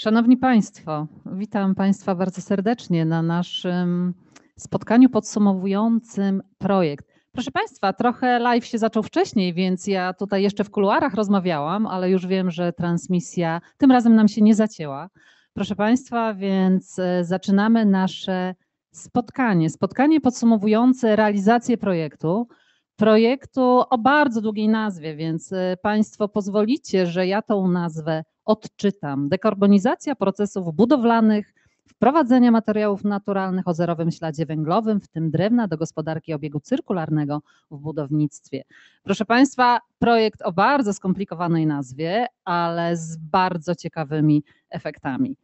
Szanowni Państwo, witam Państwa bardzo serdecznie na naszym spotkaniu podsumowującym projekt. Proszę Państwa, trochę live się zaczął wcześniej, więc ja tutaj jeszcze w kuluarach rozmawiałam, ale już wiem, że transmisja tym razem nam się nie zacięła. Proszę Państwa, więc e, zaczynamy nasze spotkanie. Spotkanie podsumowujące realizację projektu. Projektu o bardzo długiej nazwie, więc e, Państwo pozwolicie, że ja tą nazwę odczytam. Dekarbonizacja procesów budowlanych, wprowadzenie materiałów naturalnych o zerowym śladzie węglowym, w tym drewna, do gospodarki obiegu cyrkularnego w budownictwie. Proszę Państwa, projekt o bardzo skomplikowanej nazwie, ale z bardzo ciekawymi efektami.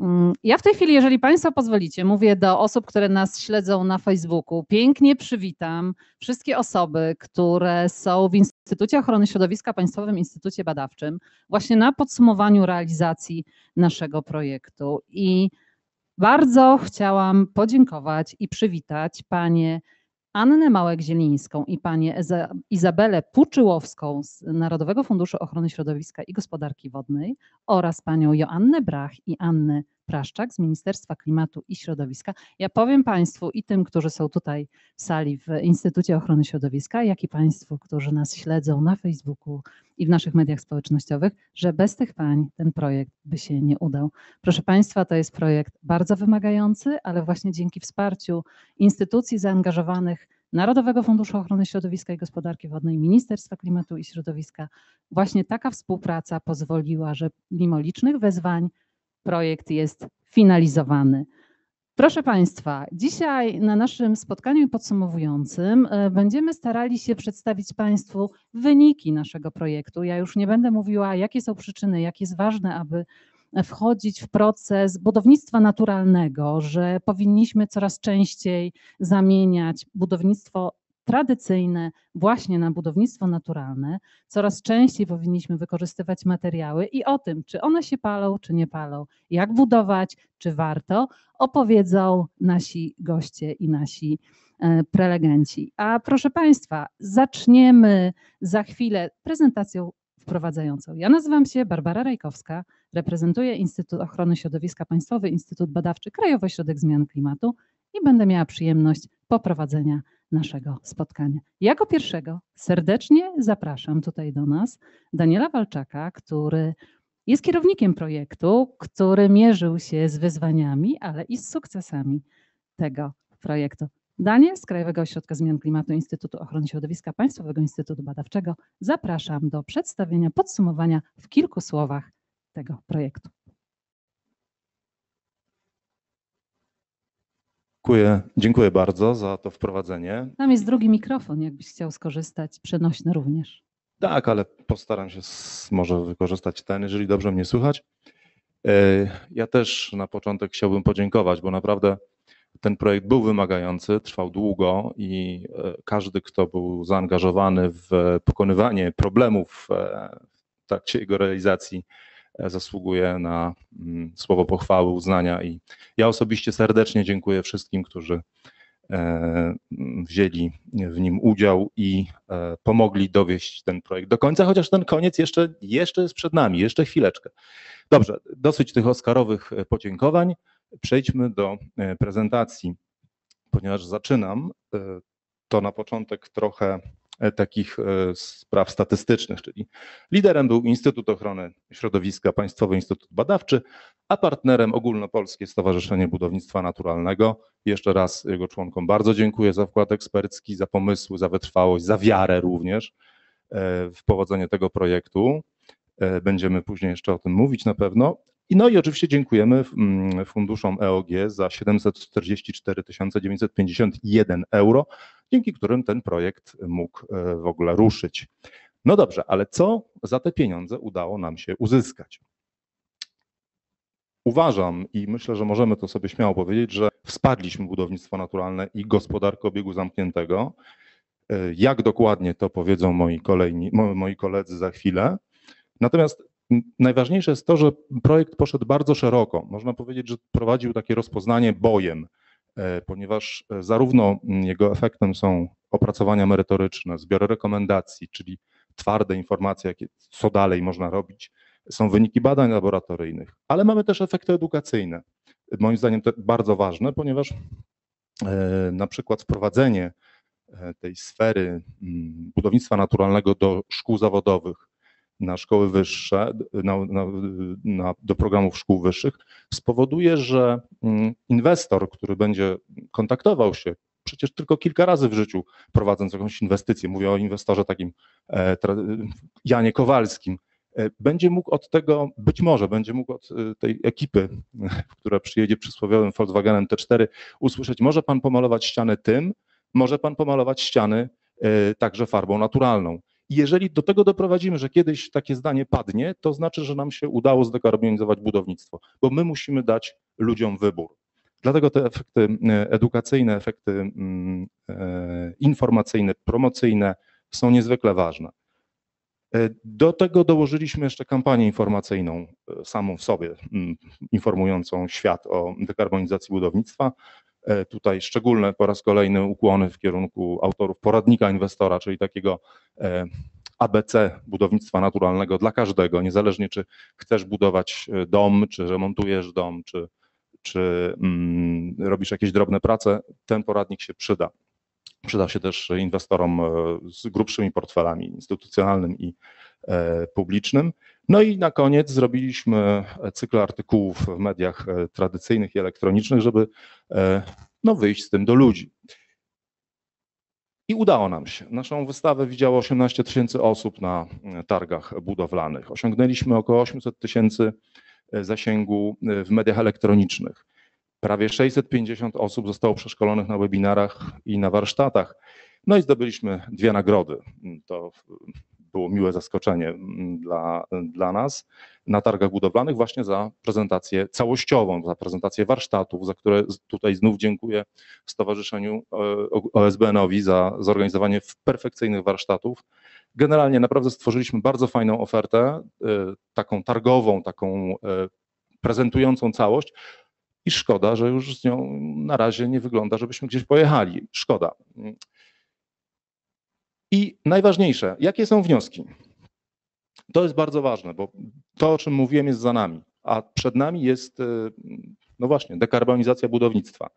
Mm, ja w tej chwili, jeżeli Państwo pozwolicie, mówię do osób, które nas śledzą na Facebooku. Pięknie przywitam wszystkie osoby, które są w Instytucie Ochrony Środowiska, Państwowym Instytucie Badawczym, właśnie na podsumowaniu realizacji naszego projektu. I bardzo chciałam podziękować i przywitać Panie Annę Małek-Zielińską i Panię Izabelę Puczyłowską z Narodowego Funduszu Ochrony Środowiska i Gospodarki Wodnej oraz Panią Joannę Brach i Annę Praszczak z Ministerstwa Klimatu i Środowiska. Ja powiem Państwu i tym, którzy są tutaj w sali w Instytucie Ochrony Środowiska, jak i Państwu, którzy nas śledzą na Facebooku i w naszych mediach społecznościowych, że bez tych pań ten projekt by się nie udał. Proszę Państwa, to jest projekt bardzo wymagający, ale właśnie dzięki wsparciu instytucji zaangażowanych Narodowego Funduszu Ochrony Środowiska i Gospodarki Wodnej, Ministerstwa Klimatu i Środowiska, właśnie taka współpraca pozwoliła, że mimo licznych wezwań projekt jest finalizowany. Proszę Państwa, dzisiaj na naszym spotkaniu podsumowującym e, będziemy starali się przedstawić Państwu wyniki naszego projektu. Ja już nie będę mówiła, jakie są przyczyny, jak jest ważne, aby wchodzić w proces budownictwa naturalnego, że powinniśmy coraz częściej zamieniać budownictwo tradycyjne właśnie na budownictwo naturalne. Coraz częściej powinniśmy wykorzystywać materiały i o tym, czy one się palą, czy nie palą, jak budować, czy warto, opowiedzą nasi goście i nasi e, prelegenci. A proszę Państwa, zaczniemy za chwilę prezentacją wprowadzającą. Ja nazywam się Barbara Rajkowska, reprezentuję Instytut Ochrony Środowiska Państwowy Instytut Badawczy Krajowy Ośrodek Zmian Klimatu i będę miała przyjemność poprowadzenia naszego spotkania. Jako pierwszego serdecznie zapraszam tutaj do nas Daniela Walczaka, który jest kierownikiem projektu, który mierzył się z wyzwaniami, ale i z sukcesami tego projektu. Daniel z Krajowego Ośrodka Zmian Klimatu Instytutu Ochrony Środowiska Państwowego Instytutu Badawczego zapraszam do przedstawienia podsumowania w kilku słowach tego projektu. Dziękuję, dziękuję bardzo za to wprowadzenie. Tam jest drugi mikrofon, jakbyś chciał skorzystać, przenośny również. Tak, ale postaram się może wykorzystać ten, jeżeli dobrze mnie słychać. E, ja też na początek chciałbym podziękować, bo naprawdę ten projekt był wymagający, trwał długo i e, każdy, kto był zaangażowany w pokonywanie problemów e, w trakcie jego realizacji, zasługuje na mm, słowo pochwały, uznania i ja osobiście serdecznie dziękuję wszystkim, którzy e, wzięli w nim udział i e, pomogli dowieść ten projekt do końca, chociaż ten koniec jeszcze, jeszcze jest przed nami, jeszcze chwileczkę. Dobrze, dosyć tych oscarowych podziękowań. Przejdźmy do prezentacji. Ponieważ zaczynam, to na początek trochę E, takich e, spraw statystycznych, czyli liderem był Instytut Ochrony Środowiska, Państwowy Instytut Badawczy, a partnerem Ogólnopolskie Stowarzyszenie Budownictwa Naturalnego. Jeszcze raz jego członkom bardzo dziękuję za wkład ekspercki, za pomysły, za wytrwałość, za wiarę również e, w powodzenie tego projektu. Będziemy później jeszcze o tym mówić na pewno. I no i oczywiście dziękujemy mm, funduszom EOG za 744 951 euro, dzięki którym ten projekt mógł e, w ogóle ruszyć. No dobrze, ale co za te pieniądze udało nam się uzyskać? Uważam i myślę, że możemy to sobie śmiało powiedzieć, że wsparliśmy budownictwo naturalne i gospodarkę obiegu zamkniętego. E, jak dokładnie to powiedzą moi, kolejni, moi koledzy za chwilę. Natomiast najważniejsze jest to, że projekt poszedł bardzo szeroko. Można powiedzieć, że prowadził takie rozpoznanie bojem, e, ponieważ e, zarówno jego efektem są opracowania merytoryczne, zbiory rekomendacji, czyli twarde informacje, jakie, co dalej można robić, są wyniki badań laboratoryjnych, ale mamy też efekty edukacyjne. Moim zdaniem to bardzo ważne, ponieważ e, na przykład wprowadzenie tej sfery mm, budownictwa naturalnego do szkół zawodowych, na szkoły wyższe, na, na, na, do programów szkół wyższych, spowoduje, że mm, inwestor, który będzie kontaktował się przecież tylko kilka razy w życiu prowadząc jakąś inwestycję, mówię o inwestorze takim e, Janie Kowalskim, e, będzie mógł od tego, być może będzie mógł od e, tej ekipy, która przyjedzie przysłowiowym Volkswagenem T4 usłyszeć, może pan pomalować ściany tym, może pan pomalować ściany także farbą naturalną. Jeżeli do tego doprowadzimy, że kiedyś takie zdanie padnie, to znaczy, że nam się udało zdekarbonizować budownictwo, bo my musimy dać ludziom wybór. Dlatego te efekty e, edukacyjne, efekty mm, e, informacyjne, promocyjne są niezwykle ważne. E, do tego dołożyliśmy jeszcze kampanię informacyjną samą w sobie, mm, informującą świat o dekarbonizacji budownictwa. Tutaj szczególne po raz kolejny ukłony w kierunku autorów poradnika inwestora, czyli takiego ABC budownictwa naturalnego dla każdego, niezależnie czy chcesz budować dom, czy remontujesz dom, czy czy mm, robisz jakieś drobne prace, ten poradnik się przyda. Przyda się też inwestorom e, z grubszymi portfelami instytucjonalnym i e, publicznym. No i na koniec zrobiliśmy cykl artykułów w mediach e, tradycyjnych i elektronicznych, żeby no, wyjść z tym do ludzi. I udało nam się. Naszą wystawę widziało 18 tysięcy osób na targach budowlanych. Osiągnęliśmy około 800 tysięcy zasięgu e, w mediach elektronicznych. Prawie 650 osób zostało przeszkolonych na webinarach i na warsztatach. No i zdobyliśmy dwie nagrody. To było miłe zaskoczenie dla, dla nas na targach budowlanych właśnie za prezentację całościową, za prezentację warsztatów, za które tutaj znów dziękuję Stowarzyszeniu e, OSBN-owi za zorganizowanie perfekcyjnych warsztatów. Generalnie naprawdę stworzyliśmy bardzo fajną ofertę, e, taką targową, taką e, prezentującą całość. I szkoda, że już z nią na razie nie wygląda, żebyśmy gdzieś pojechali. Szkoda. I najważniejsze, jakie są wnioski? To jest bardzo ważne, bo to, o czym mówiłem, jest za nami, a przed nami jest, e, no właśnie, dekarbonizacja budownictwa.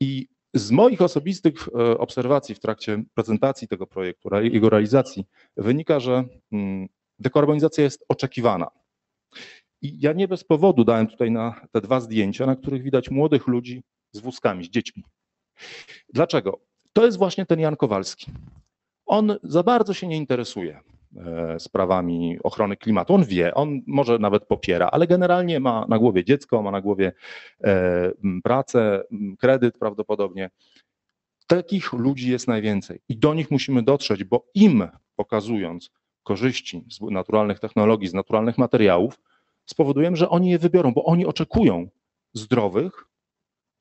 I z moich osobistych e, obserwacji w trakcie prezentacji tego projektu, jego realizacji, wynika, że mm, dekarbonizacja jest oczekiwana. I ja nie bez powodu dałem tutaj na te dwa zdjęcia, na których widać młodych ludzi z wózkami, z dziećmi. Dlaczego? To jest właśnie ten Jan Kowalski. On za bardzo się nie interesuje e, sprawami ochrony klimatu. On wie, on może nawet popiera, ale generalnie ma na głowie dziecko, ma na głowie e, pracę, kredyt prawdopodobnie. Takich ludzi jest najwięcej i do nich musimy dotrzeć, bo im pokazując korzyści z naturalnych technologii, z naturalnych materiałów, spowodujemy, że oni je wybiorą, bo oni oczekują zdrowych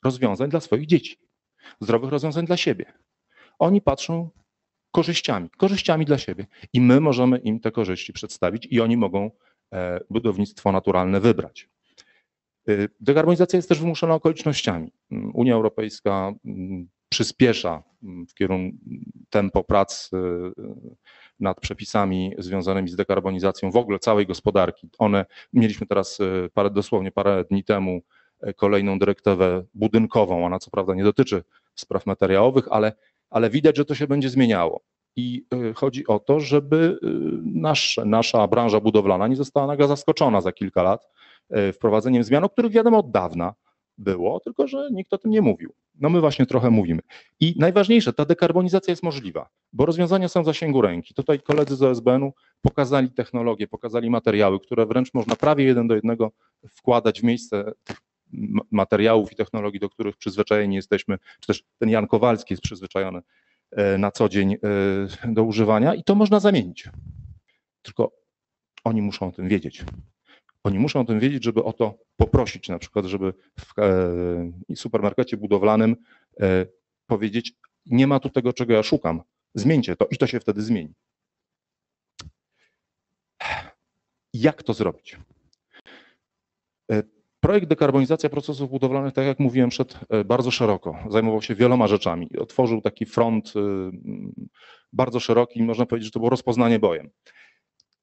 rozwiązań dla swoich dzieci, zdrowych rozwiązań dla siebie. Oni patrzą korzyściami, korzyściami dla siebie. I my możemy im te korzyści przedstawić i oni mogą e, budownictwo naturalne wybrać. E, dekarbonizacja jest też wymuszona okolicznościami. Mm, Unia Europejska mm, przyspiesza mm, w kierunku tempo prac e, nad przepisami związanymi z dekarbonizacją w ogóle całej gospodarki. One, mieliśmy teraz parę, dosłownie parę dni temu kolejną dyrektywę budynkową, ona co prawda nie dotyczy spraw materiałowych, ale ale widać, że to się będzie zmieniało. I y, chodzi o to, żeby y, nasz, nasza branża budowlana nie została nagle zaskoczona za kilka lat y, wprowadzeniem zmian, o których wiadomo od dawna było, tylko że nikt o tym nie mówił. No my właśnie trochę mówimy. I najważniejsze, ta dekarbonizacja jest możliwa, bo rozwiązania są w zasięgu ręki. Tutaj koledzy z OSBN-u pokazali technologie, pokazali materiały, które wręcz można prawie jeden do jednego wkładać w miejsce tych materiałów i technologii, do których przyzwyczajeni jesteśmy, czy też ten Jan Kowalski jest przyzwyczajony e, na co dzień e, do używania i to można zamienić. Tylko oni muszą o tym wiedzieć. Oni muszą o tym wiedzieć, żeby o to poprosić, na przykład, żeby w e, supermarkecie budowlanym powiedzieć, nie ma tu tego, czego ja szukam, zmieńcie to i to się wtedy zmieni. Jak to zrobić? Projekt dekarbonizacja procesów budowlanych, tak jak mówiłem, szedł e, bardzo szeroko, zajmował się wieloma rzeczami. Otworzył taki front y, bardzo szeroki, można powiedzieć, że to było rozpoznanie bojem.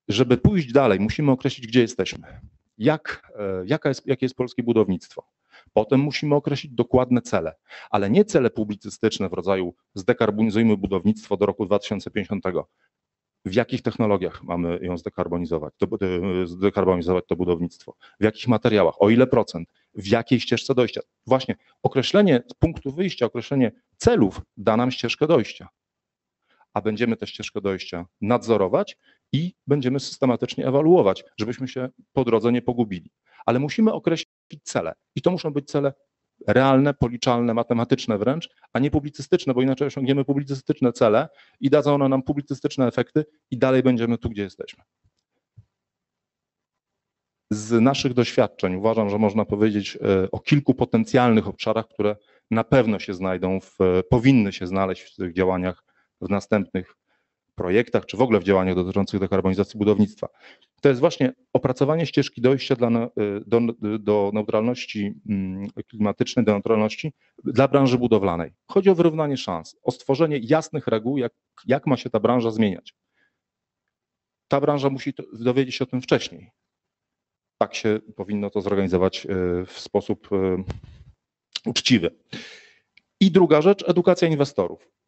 żeby pójść dalej, musimy określić, gdzie jesteśmy. Jak, e, jaka jest, jakie jest polskie budownictwo. Potem musimy określić dokładne cele, ale nie cele publicystyczne w rodzaju zdekarbonizujmy budownictwo do roku 2050. W jakich technologiach mamy ją zdekarbonizować, to, zdekarbonizować to budownictwo? W jakich materiałach? O ile procent? W jakiej ścieżce dojścia? Właśnie określenie punktu wyjścia, określenie celów da nam ścieżkę dojścia. A będziemy tę ścieżkę dojścia nadzorować i będziemy systematycznie ewaluować, żebyśmy się po drodze nie pogubili. Ale musimy określić cele i to muszą być cele realne, policzalne, matematyczne wręcz, a nie publicystyczne, bo inaczej osiągniemy publicystyczne cele i dadzą one nam publicystyczne efekty i dalej będziemy tu, gdzie jesteśmy. Z naszych doświadczeń uważam, że można powiedzieć e, o kilku potencjalnych obszarach, które na pewno się znajdą, w, powinny się znaleźć w tych działaniach w następnych projektach, czy w ogóle w działaniach dotyczących dekarbonizacji budownictwa. To jest właśnie opracowanie ścieżki dojścia dla, y, do, do neutralności mm, klimatycznej, do neutralności dla branży budowlanej. Chodzi o wyrównanie szans, o stworzenie jasnych reguł, jak, jak ma się ta branża zmieniać. Ta branża musi dowiedzieć się o tym wcześniej. Tak się powinno to zorganizować y, w sposób y, uczciwy. I druga rzecz, edukacja inwestorów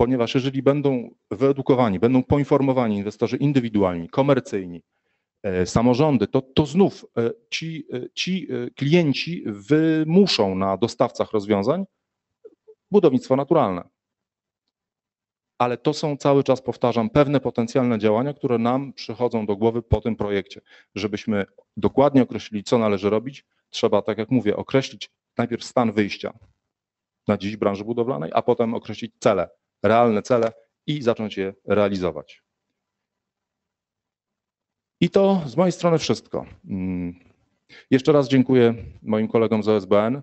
ponieważ jeżeli będą wyedukowani, będą poinformowani inwestorzy indywidualni, komercyjni, e, samorządy, to, to znów e, ci, e, ci klienci wymuszą na dostawcach rozwiązań budownictwo naturalne. Ale to są cały czas, powtarzam, pewne potencjalne działania, które nam przychodzą do głowy po tym projekcie. Żebyśmy dokładnie określili, co należy robić, trzeba, tak jak mówię, określić najpierw stan wyjścia na dziś branży budowlanej, a potem określić cele realne cele i zacząć je realizować. I to z mojej strony wszystko. Mm. Jeszcze raz dziękuję moim kolegom z OSBN.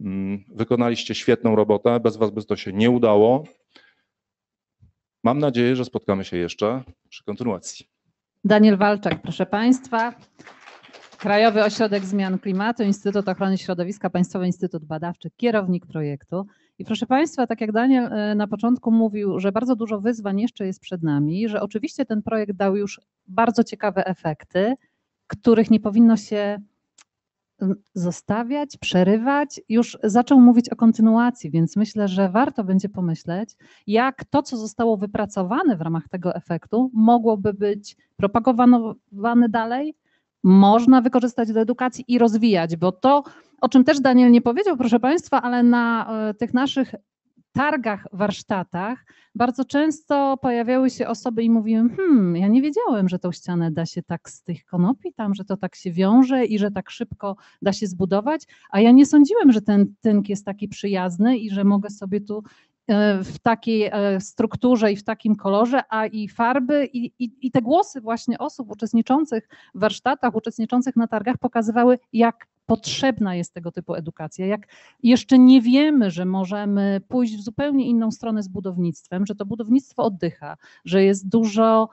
Mm. Wykonaliście świetną robotę, bez Was by to się nie udało. Mam nadzieję, że spotkamy się jeszcze przy kontynuacji. Daniel Walczak, proszę Państwa. Krajowy Ośrodek Zmian Klimatu, Instytut Ochrony Środowiska, Państwowy Instytut Badawczy, kierownik projektu. I proszę Państwa, tak jak Daniel e, na początku mówił, że bardzo dużo wyzwań jeszcze jest przed nami, że oczywiście ten projekt dał już bardzo ciekawe efekty, których nie powinno się zostawiać, przerywać, już zaczął mówić o kontynuacji, więc myślę, że warto będzie pomyśleć, jak to, co zostało wypracowane w ramach tego efektu, mogłoby być propagowane dalej, można wykorzystać do edukacji i rozwijać, bo to, o czym też Daniel nie powiedział, proszę Państwa, ale na e, tych naszych targach, warsztatach bardzo często pojawiały się osoby i mówiłem, hmm, ja nie wiedziałem, że tą ścianę da się tak z tych konopi tam, że to tak się wiąże i że tak szybko da się zbudować, a ja nie sądziłem, że ten tynk jest taki przyjazny i że mogę sobie tu e, w takiej e, strukturze i w takim kolorze, a i farby i, i, i te głosy właśnie osób uczestniczących w warsztatach, uczestniczących na targach pokazywały, jak potrzebna jest tego typu edukacja, jak jeszcze nie wiemy, że możemy pójść w zupełnie inną stronę z budownictwem, że to budownictwo oddycha, że jest dużo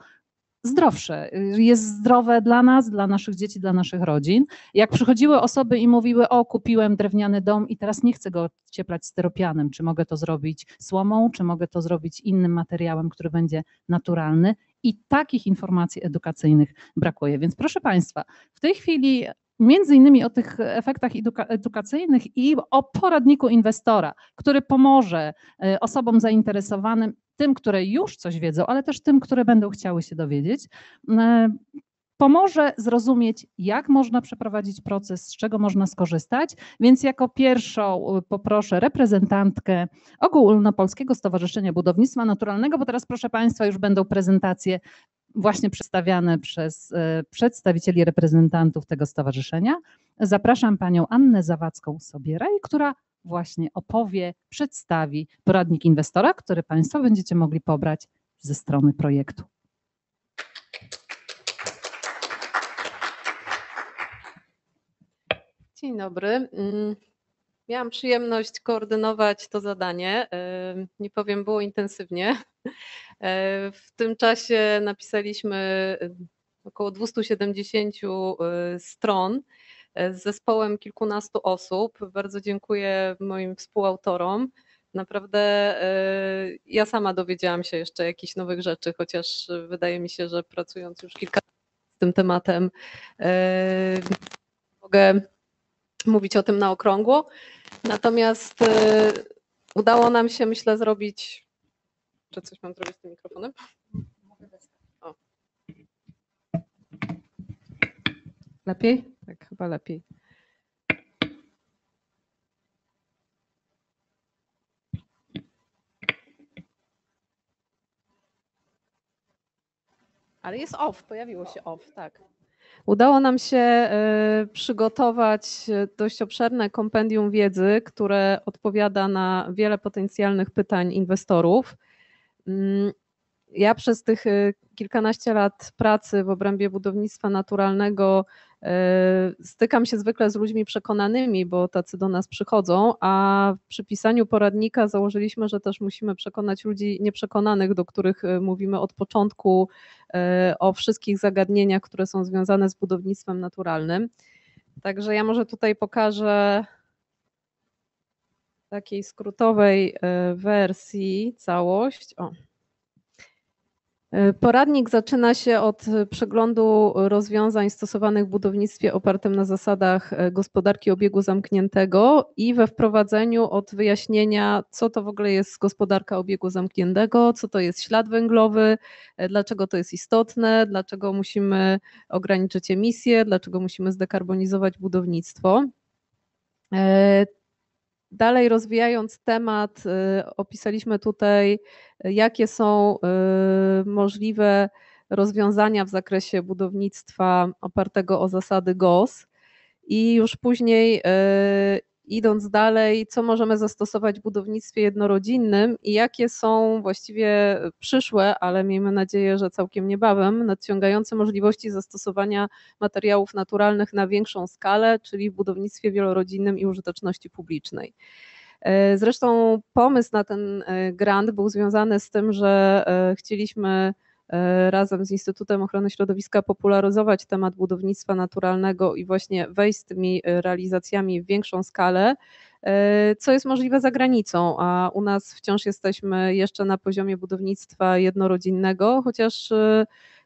zdrowsze, jest zdrowe dla nas, dla naszych dzieci, dla naszych rodzin. Jak przychodziły osoby i mówiły, o kupiłem drewniany dom i teraz nie chcę go cieplać steropianem, czy mogę to zrobić słomą, czy mogę to zrobić innym materiałem, który będzie naturalny i takich informacji edukacyjnych brakuje. Więc proszę Państwa, w tej chwili między innymi o tych efektach edukacyjnych i o poradniku inwestora, który pomoże e, osobom zainteresowanym, tym, które już coś wiedzą, ale też tym, które będą chciały się dowiedzieć. E, pomoże zrozumieć, jak można przeprowadzić proces, z czego można skorzystać. Więc jako pierwszą e, poproszę reprezentantkę Ogólnopolskiego Stowarzyszenia Budownictwa Naturalnego, bo teraz proszę Państwa już będą prezentacje właśnie przedstawiane przez e, przedstawicieli reprezentantów tego stowarzyszenia. Zapraszam panią Annę Zawadzką-Sobieraj, która właśnie opowie, przedstawi poradnik inwestora, który państwo będziecie mogli pobrać ze strony projektu. Dzień dobry. Miałam przyjemność koordynować to zadanie. Nie powiem, było intensywnie. E, w tym czasie napisaliśmy e, około 270 e, stron z zespołem kilkunastu osób. Bardzo dziękuję moim współautorom. Naprawdę e, ja sama dowiedziałam się jeszcze jakichś nowych rzeczy, chociaż wydaje mi się, że pracując już kilka lat z tym tematem, e, mogę mówić o tym na okrągło. Natomiast e, udało nam się, myślę, zrobić. Czy coś mam zrobić z tym mikrofonem? O. Lepiej? Tak, chyba lepiej. Ale jest off, pojawiło się off, tak. Udało nam się e, przygotować dość obszerne kompendium wiedzy, które odpowiada na wiele potencjalnych pytań inwestorów. Mm, Ja przez tych e, kilkanaście lat pracy w obrębie budownictwa naturalnego stykam się zwykle z ludźmi przekonanymi, bo tacy do nas przychodzą, a przy pisaniu poradnika założyliśmy, że też musimy przekonać ludzi nieprzekonanych, do których e, mówimy od początku e, o wszystkich zagadnieniach, które są związane z budownictwem naturalnym. Także ja może tutaj pokażę takiej skrótowej e, wersji całość. O. E, Poradnik zaczyna się od e, przeglądu rozwiązań stosowanych w budownictwie opartym na zasadach e, gospodarki obiegu zamkniętego i we wprowadzeniu od wyjaśnienia, co to w ogóle jest gospodarka obiegu zamkniętego, co to jest ślad węglowy, dlaczego to jest istotne, dlaczego musimy ograniczyć emisję, dlaczego musimy zdekarbonizować budownictwo. Dalej rozwijając temat, y, opisaliśmy tutaj, y, jakie są y, możliwe rozwiązania w zakresie budownictwa opartego o zasady GOS i już później idąc dalej, co możemy zastosować w budownictwie jednorodzinnym i jakie są właściwie przyszłe, ale miejmy nadzieję, że całkiem niebawem, nadciągające możliwości zastosowania materiałów naturalnych na większą skalę, czyli w budownictwie wielorodzinnym i użyteczności publicznej. E, Zresztą pomysł na ten e, grant był związany z tym, że e, chcieliśmy razem z Instytutem Ochrony Środowiska popularyzować temat budownictwa naturalnego i właśnie wejść z tymi realizacjami w większą skalę, co jest możliwe za granicą, a u nas wciąż jesteśmy jeszcze na poziomie budownictwa jednorodzinnego, chociaż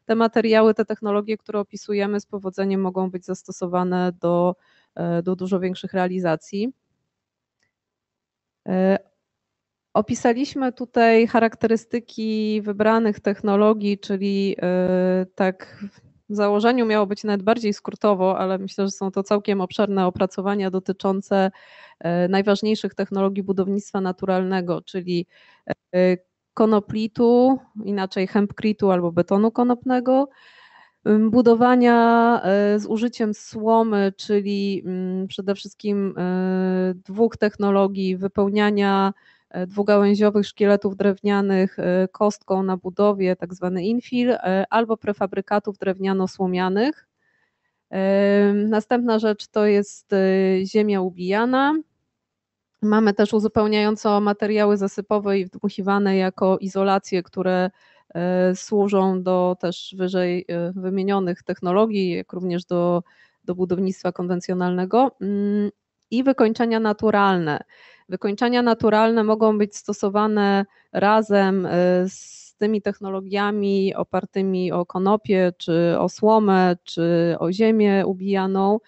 te materiały, te technologie, które opisujemy z powodzeniem mogą być zastosowane do, do dużo większych realizacji. Opisaliśmy tutaj charakterystyki wybranych technologii, czyli e, tak w założeniu miało być nawet bardziej skrótowo, ale myślę, że są to całkiem obszerne opracowania dotyczące e, najważniejszych technologii budownictwa naturalnego, czyli e, konoplitu, inaczej hempkritu albo betonu konopnego, budowania z użyciem słomy, czyli mm, przede wszystkim dwóch technologii wypełniania dwugałęziowych szkieletów drewnianych e, kostką na budowie, tak zwany infill, e, albo prefabrykatów drewniano-słomianych. Następna rzecz to jest ziemia ubijana. Mamy też uzupełniająco materiały zasypowe i wdmuchiwane jako izolacje, które służą do też wyżej wymienionych technologii, jak również do, do budownictwa konwencjonalnego mm, i wykończenia naturalne. Wykończenia naturalne mogą być stosowane razem y, z tymi technologiami opartymi o konopie, czy o słomę, czy o ziemię ubijaną,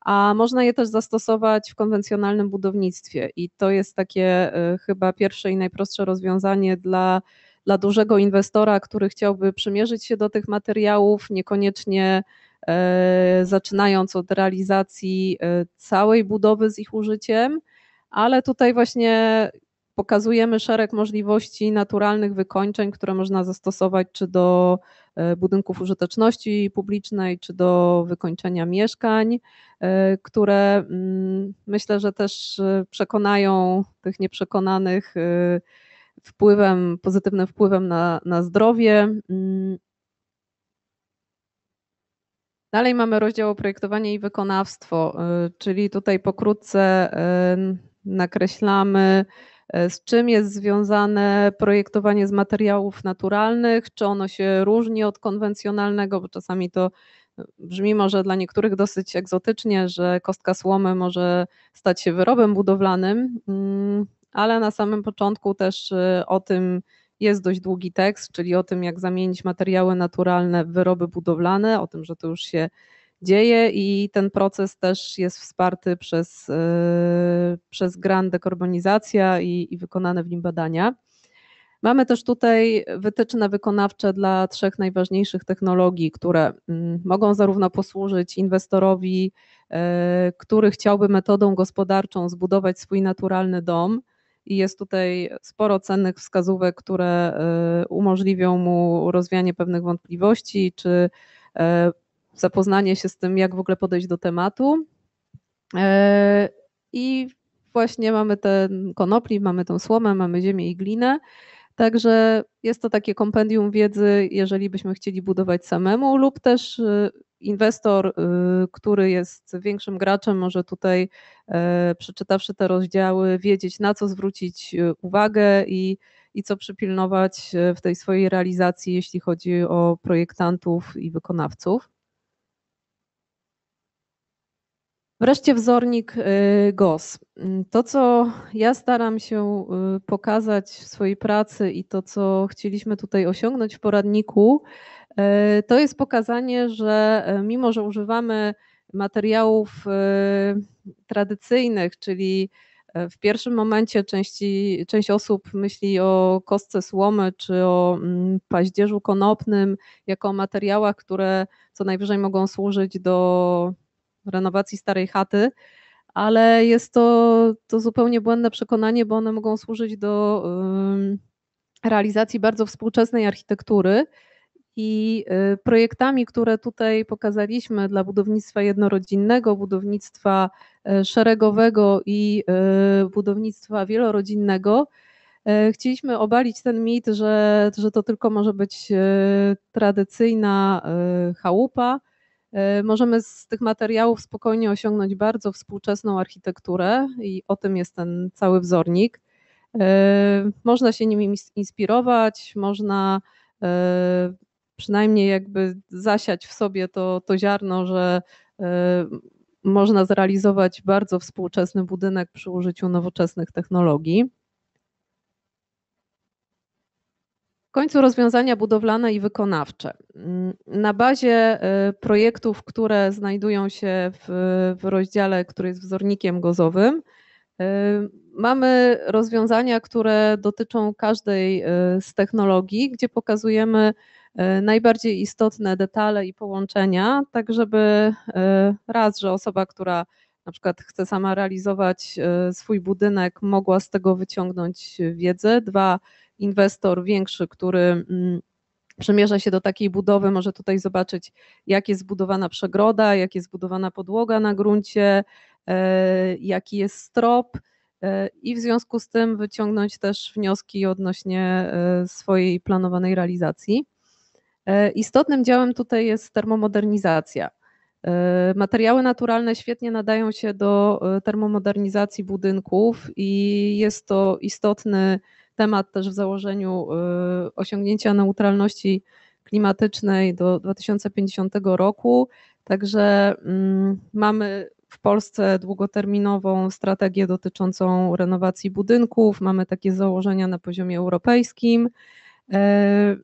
a można je też zastosować w konwencjonalnym budownictwie. I to jest takie y, chyba pierwsze i najprostsze rozwiązanie dla, dla dużego inwestora, który chciałby przymierzyć się do tych materiałów, niekoniecznie e, zaczynając od realizacji całej budowy z ich użyciem, ale tutaj właśnie pokazujemy szereg możliwości naturalnych wykończeń, które można zastosować czy do e, budynków użyteczności publicznej, czy do wykończenia mieszkań, e, które mm, myślę, że też e, przekonają tych nieprzekonanych wpływem, pozytywnym wpływem na, na zdrowie. Mm. Dalej mamy rozdział o projektowanie i wykonawstwo, czyli tutaj pokrótce nakreślamy, e, z czym jest związane projektowanie z materiałów naturalnych, czy ono się różni od konwencjonalnego, bo czasami to e, brzmi może dla niektórych dosyć egzotycznie, że kostka słomy może stać się wyrobem budowlanym, mm, ale na samym początku też y, o tym jest dość długi tekst, czyli o tym, jak zamienić materiały naturalne w wyroby budowlane, o tym, że to już się dzieje i ten proces też jest wsparty przez, y, przez grant dekarbonizacja i, i wykonane w nim badania. Mamy też tutaj wytyczne wykonawcze dla trzech najważniejszych technologii, które mm, mogą zarówno posłużyć inwestorowi, e, który chciałby metodą gospodarczą zbudować swój naturalny dom. I jest tutaj sporo cennych wskazówek, które e, umożliwią mu rozwianie pewnych wątpliwości, czy e, zapoznanie się z tym, jak w ogóle podejść do tematu. I właśnie mamy ten konopli, mamy tą słomę, mamy ziemię i glinę. Także jest to takie kompendium wiedzy, jeżeli byśmy chcieli budować samemu, lub też y, inwestor, y, który jest większym graczem, może tutaj, e, przeczytawszy te rozdziały, wiedzieć, na co zwrócić uwagę i, i co przypilnować w tej swojej realizacji, jeśli chodzi o projektantów i wykonawców. Wreszcie wzornik y, GOS. Mm, to, co ja staram się y, pokazać w swojej pracy i to, co chcieliśmy tutaj osiągnąć w poradniku, y, to jest pokazanie, że mimo, że używamy materiałów tradycyjnych, czyli w pierwszym momencie części, część osób myśli o kostce słomy czy o mm, paździerzu konopnym jako o materiałach, które co najwyżej mogą służyć do renowacji starej chaty, ale jest to, to zupełnie błędne przekonanie, bo one mogą służyć do realizacji bardzo współczesnej architektury. I y, projektami, które tutaj pokazaliśmy dla budownictwa jednorodzinnego, budownictwa e, szeregowego i e, budownictwa wielorodzinnego, e, chcieliśmy obalić ten mit, że, że to tylko może być tradycyjna chałupa, możemy z tych materiałów spokojnie osiągnąć bardzo współczesną architekturę i o tym jest ten cały wzornik. E, można się nimi inspirować, można e, przynajmniej jakby zasiać w sobie to, to ziarno, że można zrealizować bardzo współczesny budynek przy użyciu nowoczesnych technologii. W końcu rozwiązania budowlane i wykonawcze. Na bazie y, projektów, które znajdują się w, w rozdziale, który jest wzornikiem gozowym, y, mamy rozwiązania, które dotyczą każdej y, z technologii, gdzie pokazujemy najbardziej istotne detale i połączenia, tak żeby raz, że osoba, która na przykład chce sama realizować swój budynek, mogła z tego wyciągnąć wiedzę. Dwa, inwestor większy, który mm, przemierza się do takiej budowy, może tutaj zobaczyć, jak jest zbudowana przegroda, jak jest zbudowana podłoga na gruncie, e, jaki jest strop e, i w związku z tym wyciągnąć też wnioski odnośnie e, swojej planowanej realizacji. Istotnym działem tutaj jest termomodernizacja. Materiały naturalne świetnie nadają się do termomodernizacji budynków i jest to istotny temat też w założeniu y, osiągnięcia neutralności klimatycznej do 2050 roku. Także mm, mamy w Polsce długoterminową strategię dotyczącą renowacji budynków, mamy takie założenia na poziomie europejskim. E,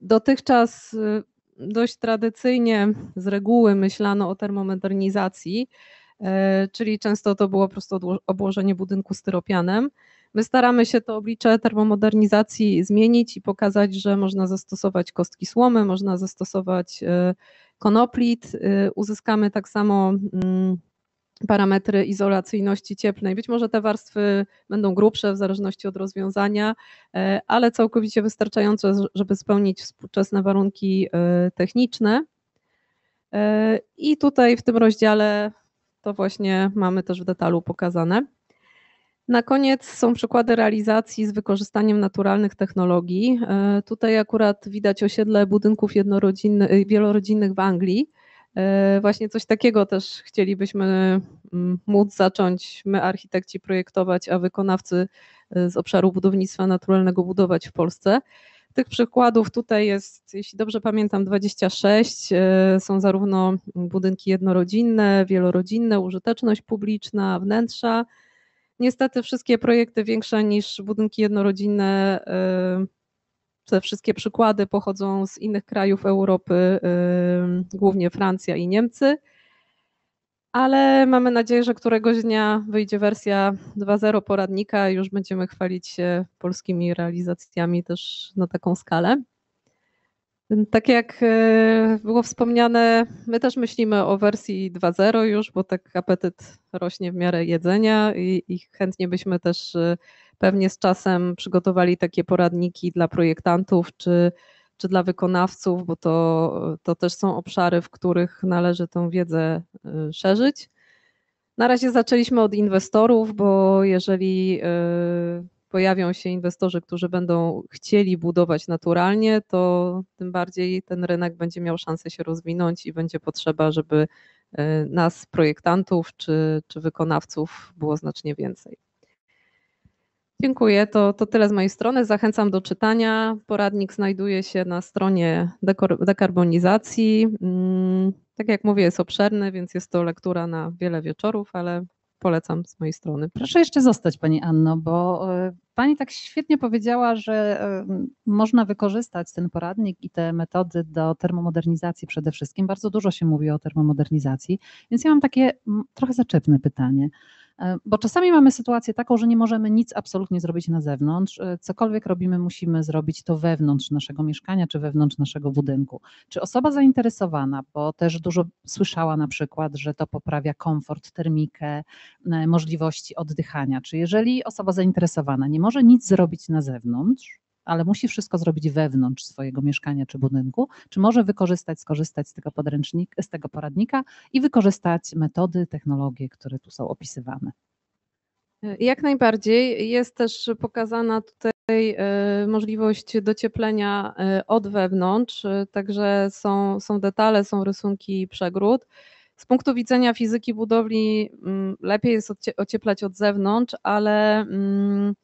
dotychczas y, dość tradycyjnie z reguły myślano o termomodernizacji, czyli często to było po prostu obłożenie budynku styropianem. My staramy się to oblicze termomodernizacji zmienić i pokazać, że można zastosować kostki słomy, można zastosować e, konoplit, e, uzyskamy tak samo mm, parametry izolacyjności cieplnej. Być może te warstwy będą grubsze w zależności od rozwiązania, e, ale całkowicie wystarczające, żeby spełnić współczesne warunki techniczne. I tutaj w tym rozdziale to właśnie mamy też w detalu pokazane. Na koniec są przykłady realizacji z wykorzystaniem naturalnych technologii. E, tutaj akurat widać osiedle budynków y, wielorodzinnych w Anglii. E, właśnie coś takiego też chcielibyśmy mm, móc zacząć my, architekci, projektować, a wykonawcy e, z obszaru budownictwa naturalnego budować w Polsce. Tych przykładów tutaj jest, jeśli dobrze pamiętam, 26. Są zarówno budynki jednorodzinne, wielorodzinne, użyteczność publiczna, wnętrza Niestety wszystkie projekty większe niż budynki jednorodzinne, y, te wszystkie przykłady pochodzą z innych krajów Europy, y, głównie Francja i Niemcy. Ale mamy nadzieję, że któregoś dnia wyjdzie wersja 2.0 poradnika i już będziemy chwalić się polskimi realizacjami też na taką skalę. Tak jak e, było wspomniane, my też myślimy o wersji 2.0 już, bo tak apetyt rośnie w miarę jedzenia i, i, chętnie byśmy też e, pewnie z czasem przygotowali takie poradniki dla projektantów czy, czy dla wykonawców, bo to, to też są obszary, w których należy tę wiedzę e, szerzyć. Na razie zaczęliśmy od inwestorów, bo jeżeli pojawią się inwestorzy, którzy będą chcieli budować naturalnie, to tym bardziej ten rynek będzie miał szansę się rozwinąć i będzie potrzeba, żeby e, nas, projektantów czy, czy wykonawców było znacznie więcej. Dziękuję. To, to tyle z mojej strony. Zachęcam do czytania. Poradnik znajduje się na stronie dekarbonizacji. Mm, tak jak mówię, jest obszerny, więc jest to lektura na wiele wieczorów, ale polecam z mojej strony. Proszę jeszcze zostać Pani Anno, bo e, Pani tak świetnie powiedziała, że e, można wykorzystać ten poradnik i te metody do termomodernizacji przede wszystkim. Bardzo dużo się mówi o termomodernizacji, więc ja mam takie trochę zaczepne pytanie. E, bo czasami mamy sytuację taką, że nie możemy nic absolutnie zrobić na zewnątrz. E, cokolwiek robimy, musimy zrobić to wewnątrz naszego mieszkania czy wewnątrz naszego budynku. Czy osoba zainteresowana, bo też dużo słyszała na przykład, że to poprawia komfort, termikę, e, możliwości oddychania. Czy jeżeli osoba zainteresowana nie może nic zrobić na zewnątrz, ale musi wszystko zrobić wewnątrz swojego mieszkania czy budynku, czy może wykorzystać, skorzystać z tego, podręcznika, z tego poradnika i wykorzystać metody, technologie, które tu są opisywane. Jak najbardziej. Jest też pokazana tutaj e, możliwość docieplenia e, od wewnątrz, e, także są, są detale, są rysunki przegród. Z punktu widzenia fizyki budowli mm, lepiej jest ocieplać od zewnątrz, ale mm,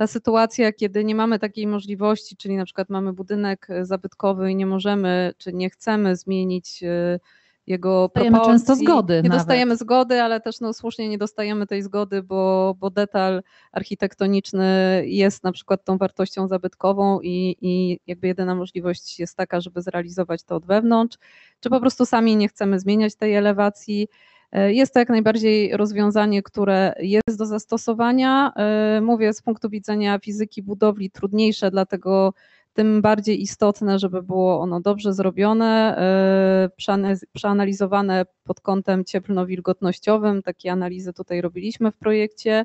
ta sytuacja, kiedy nie mamy takiej możliwości, czyli na przykład mamy budynek e, zabytkowy i nie możemy, czy nie chcemy zmienić e, jego dostajemy proporcji. często zgody. Nie nawet. dostajemy zgody, ale też no, słusznie nie dostajemy tej zgody, bo, bo detal architektoniczny jest na przykład tą wartością zabytkową i, i jakby jedyna możliwość jest taka, żeby zrealizować to od wewnątrz, czy po prostu sami nie chcemy zmieniać tej elewacji. E, jest to jak najbardziej rozwiązanie, które jest do zastosowania. E, mówię z punktu widzenia fizyki budowli trudniejsze, dlatego tym bardziej istotne, żeby było ono dobrze zrobione, e, przeanalizowane pod kątem cieplno-wilgotnościowym. Takie analizy tutaj robiliśmy w projekcie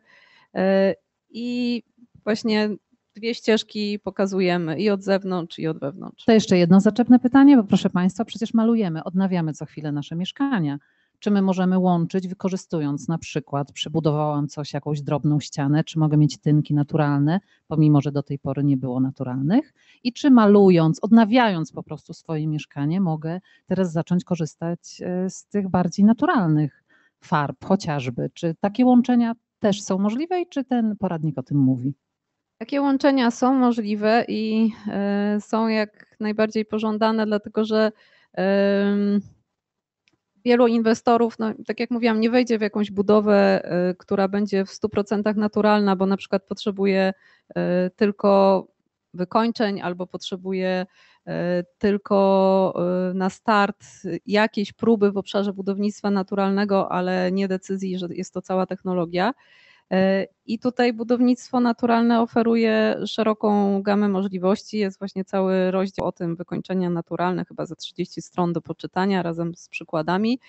i właśnie dwie ścieżki pokazujemy i od zewnątrz, i od wewnątrz. To jeszcze jedno zaczepne pytanie, bo proszę Państwa, przecież malujemy, odnawiamy co chwilę nasze mieszkania czy my możemy łączyć, wykorzystując na przykład, przebudowałam coś, jakąś drobną ścianę, czy mogę mieć tynki naturalne, pomimo, że do tej pory nie było naturalnych, i czy malując, odnawiając po prostu swoje mieszkanie, mogę teraz zacząć korzystać e, z tych bardziej naturalnych farb chociażby. Czy takie łączenia też są możliwe i czy ten poradnik o tym mówi? Takie łączenia są możliwe i y, są jak najbardziej pożądane, dlatego że wielu inwestorów, no, tak jak mówiłam, nie wejdzie w jakąś budowę, y, która będzie w 100% naturalna, bo na przykład potrzebuje y, tylko wykończeń albo potrzebuje y, tylko na start jakiejś próby w obszarze budownictwa naturalnego, ale nie decyzji, że jest to cała technologia. E, I tutaj budownictwo naturalne oferuje szeroką gamę możliwości. Jest właśnie cały rozdział o tym wykończenia naturalne, chyba ze 30 stron do poczytania razem z przykładami.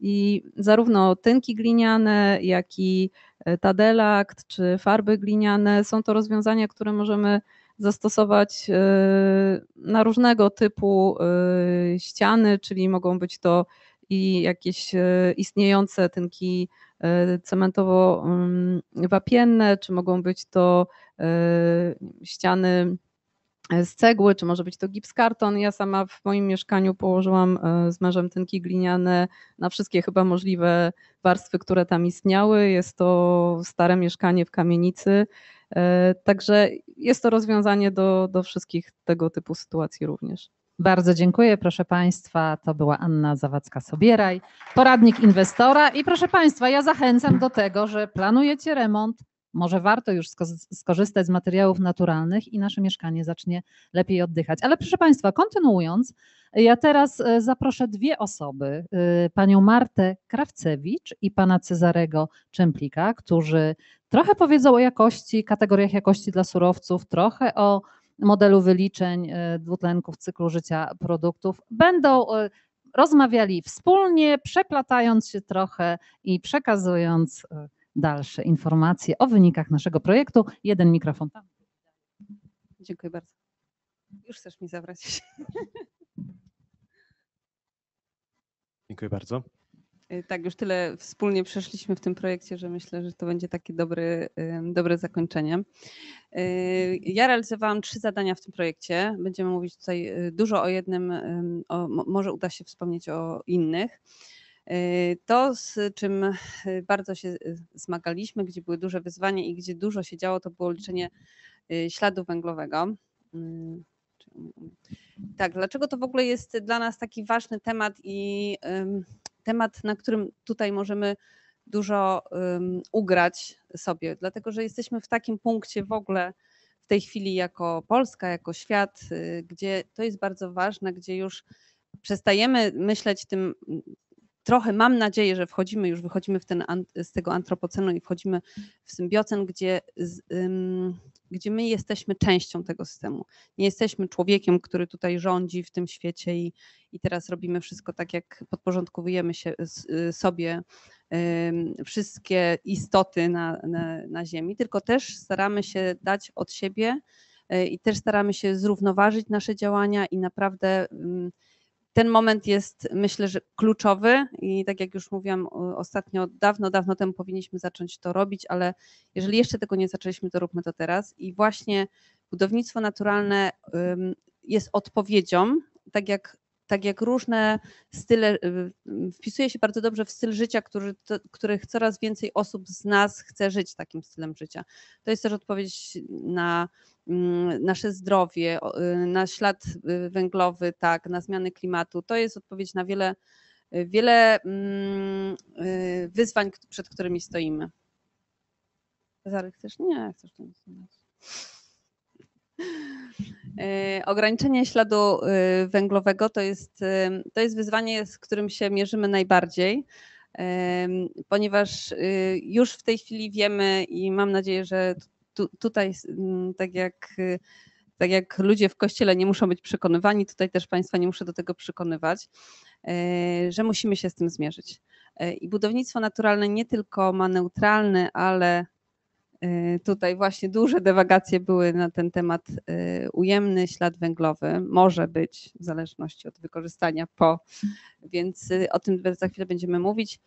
I zarówno tynki gliniane, jak i e, tadelakt czy farby gliniane są to rozwiązania, które możemy zastosować e, na różnego typu ściany, czyli mogą być to i jakieś istniejące tynki cementowo-wapienne, czy mogą być to e, ściany z cegły, czy może być to gipskarton. Ja sama w moim mieszkaniu położyłam e, z mężem tynki gliniane na wszystkie chyba możliwe warstwy, które tam istniały. Jest to stare mieszkanie w kamienicy, także jest to rozwiązanie do, do wszystkich tego typu sytuacji również. Bardzo dziękuję, proszę Państwa. To była Anna Zawadzka-Sobieraj, poradnik inwestora. I proszę Państwa, ja zachęcam do tego, że planujecie remont, może warto już sko- skorzystać z materiałów naturalnych i nasze mieszkanie zacznie lepiej oddychać. Ale proszę Państwa, kontynuując, ja teraz e, zaproszę dwie osoby, e, panią Martę Krawcewicz i pana Cezarego Czemplika, którzy trochę powiedzą o jakości, kategoriach jakości dla surowców, trochę o modelu wyliczeń e, dwutlenków cyklu życia produktów. Będą e, rozmawiali wspólnie, przeplatając się trochę i przekazując e, dalsze informacje o wynikach naszego projektu. Jeden mikrofon tam. Dziękuję bardzo. Już chcesz mi zabrać. Dziękuję bardzo. Y, Tak, już tyle wspólnie przeszliśmy w tym projekcie, że myślę, że to będzie takie dobry, ym, dobre zakończenie. Y, Ja realizowałam trzy zadania w tym projekcie. Będziemy mówić tutaj y, dużo o jednym, ym, o, mo- może uda się wspomnieć o innych. To, z czym bardzo się zmagaliśmy, gdzie były duże wyzwania i gdzie dużo się działo, to było liczenie śladu węglowego. Umiem- umiem. Tak, dlaczego to w ogóle jest dla nas taki ważny temat i temat, na którym tutaj możemy dużo ym, ugrać sobie, dlatego że jesteśmy w takim punkcie w ogóle w tej chwili jako Polska, jako świat, y, gdzie to jest bardzo ważne, gdzie już przestajemy myśleć tym trochę mam nadzieję, że wchodzimy, już wychodzimy w ten, z tego antropocenu i wchodzimy w symbiocen, gdzie, z, gdzie my jesteśmy częścią tego systemu. Nie jesteśmy człowiekiem, który tutaj rządzi w tym świecie i, i teraz robimy wszystko tak, jak podporządkowujemy się y, sobie wszystkie istoty na, na, na Ziemi, tylko też staramy się dać od siebie y, i też staramy się zrównoważyć nasze działania i naprawdę ten moment jest myślę, że kluczowy i tak jak już mówiłam o- ostatnio, dawno, dawno temu powinniśmy zacząć to robić, ale jeżeli jeszcze tego nie zaczęliśmy, to róbmy to teraz. I właśnie budownictwo naturalne jest odpowiedzią, tak jak, tak jak różne style, y, y, wpisuje się bardzo dobrze w styl życia, który, to, których coraz więcej osób z nas chce żyć takim stylem życia. To jest też odpowiedź na nasze zdrowie, y, na ślad y, węglowy, tak, na zmiany klimatu. To jest odpowiedź na wiele, wiele mm, y, wyzwań, przed którymi stoimy. Cezary, chcesz? Nie, chcesz to nic Ograniczenie śladu węglowego to jest, to jest wyzwanie, z którym się mierzymy najbardziej, ponieważ już w tej chwili wiemy i mam nadzieję, że tu, tutaj, tak jak, y, tak jak ludzie w kościele nie muszą być przekonywani, tutaj też Państwa nie muszę do tego przekonywać, e, że musimy się z tym zmierzyć. E, I budownictwo naturalne nie tylko ma neutralny, ale y, tutaj właśnie duże dewagacje były na ten temat ujemny ślad węglowy, może być w zależności od wykorzystania po, więc y, o tym za chwilę będziemy mówić.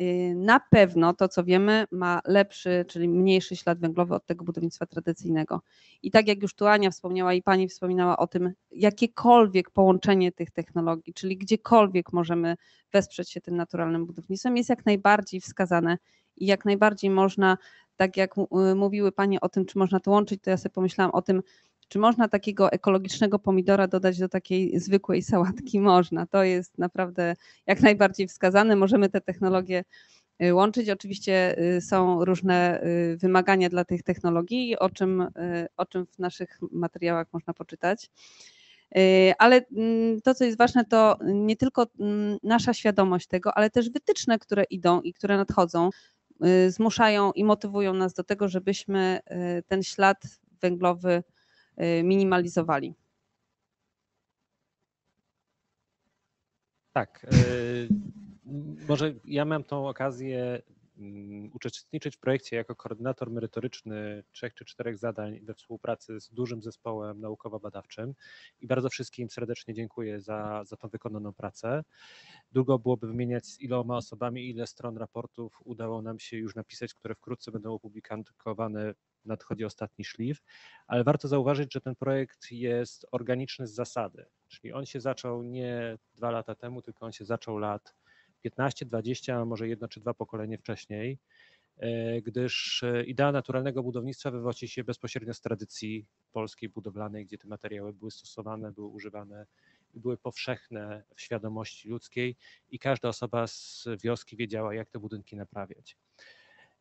Y, Na pewno to, co wiemy, ma lepszy, czyli mniejszy ślad węglowy od tego budownictwa tradycyjnego. I tak jak już tu Ania wspomniała i Pani wspominała o tym, jakiekolwiek połączenie tych technologii, czyli gdziekolwiek możemy wesprzeć się tym naturalnym budownictwem, jest jak najbardziej wskazane i jak najbardziej można, tak jak y, mówiły Panie o tym, czy można to łączyć, to ja sobie pomyślałam o tym, czy można takiego ekologicznego pomidora dodać do takiej zwykłej sałatki? Można. To jest naprawdę jak najbardziej wskazane. Możemy te technologie y, łączyć. Oczywiście y, są różne y, wymagania dla tych technologii, o czym, o czym w naszych materiałach można poczytać. Ale mm, to, co jest ważne, to nie tylko mm, nasza świadomość tego, ale też wytyczne, które idą i które nadchodzą, zmuszają i motywują nas do tego, żebyśmy ten ślad węglowy minimalizowali. Tak. m, Może ja miałem tą okazję mm, uczestniczyć w projekcie jako koordynator merytoryczny trzech czy czterech zadań we współpracy z dużym zespołem naukowo-badawczym i bardzo wszystkim serdecznie dziękuję za, za tą wykonaną pracę. Długo byłoby wymieniać z iloma osobami, ile stron raportów udało nam się już napisać, które wkrótce będą opublikowane. Nadchodzi ostatni szlif, ale warto zauważyć, że ten projekt jest organiczny z zasady, czyli on się zaczął nie dwa lata temu, tylko on się zaczął lat 15, 20, a może jedno czy dwa pokolenie wcześniej, e, gdyż e, idea naturalnego budownictwa wywodzi się bezpośrednio z tradycji polskiej budowlanej, gdzie te materiały były stosowane, były używane i były powszechne w świadomości ludzkiej i każda osoba z wioski wiedziała, jak te budynki naprawiać.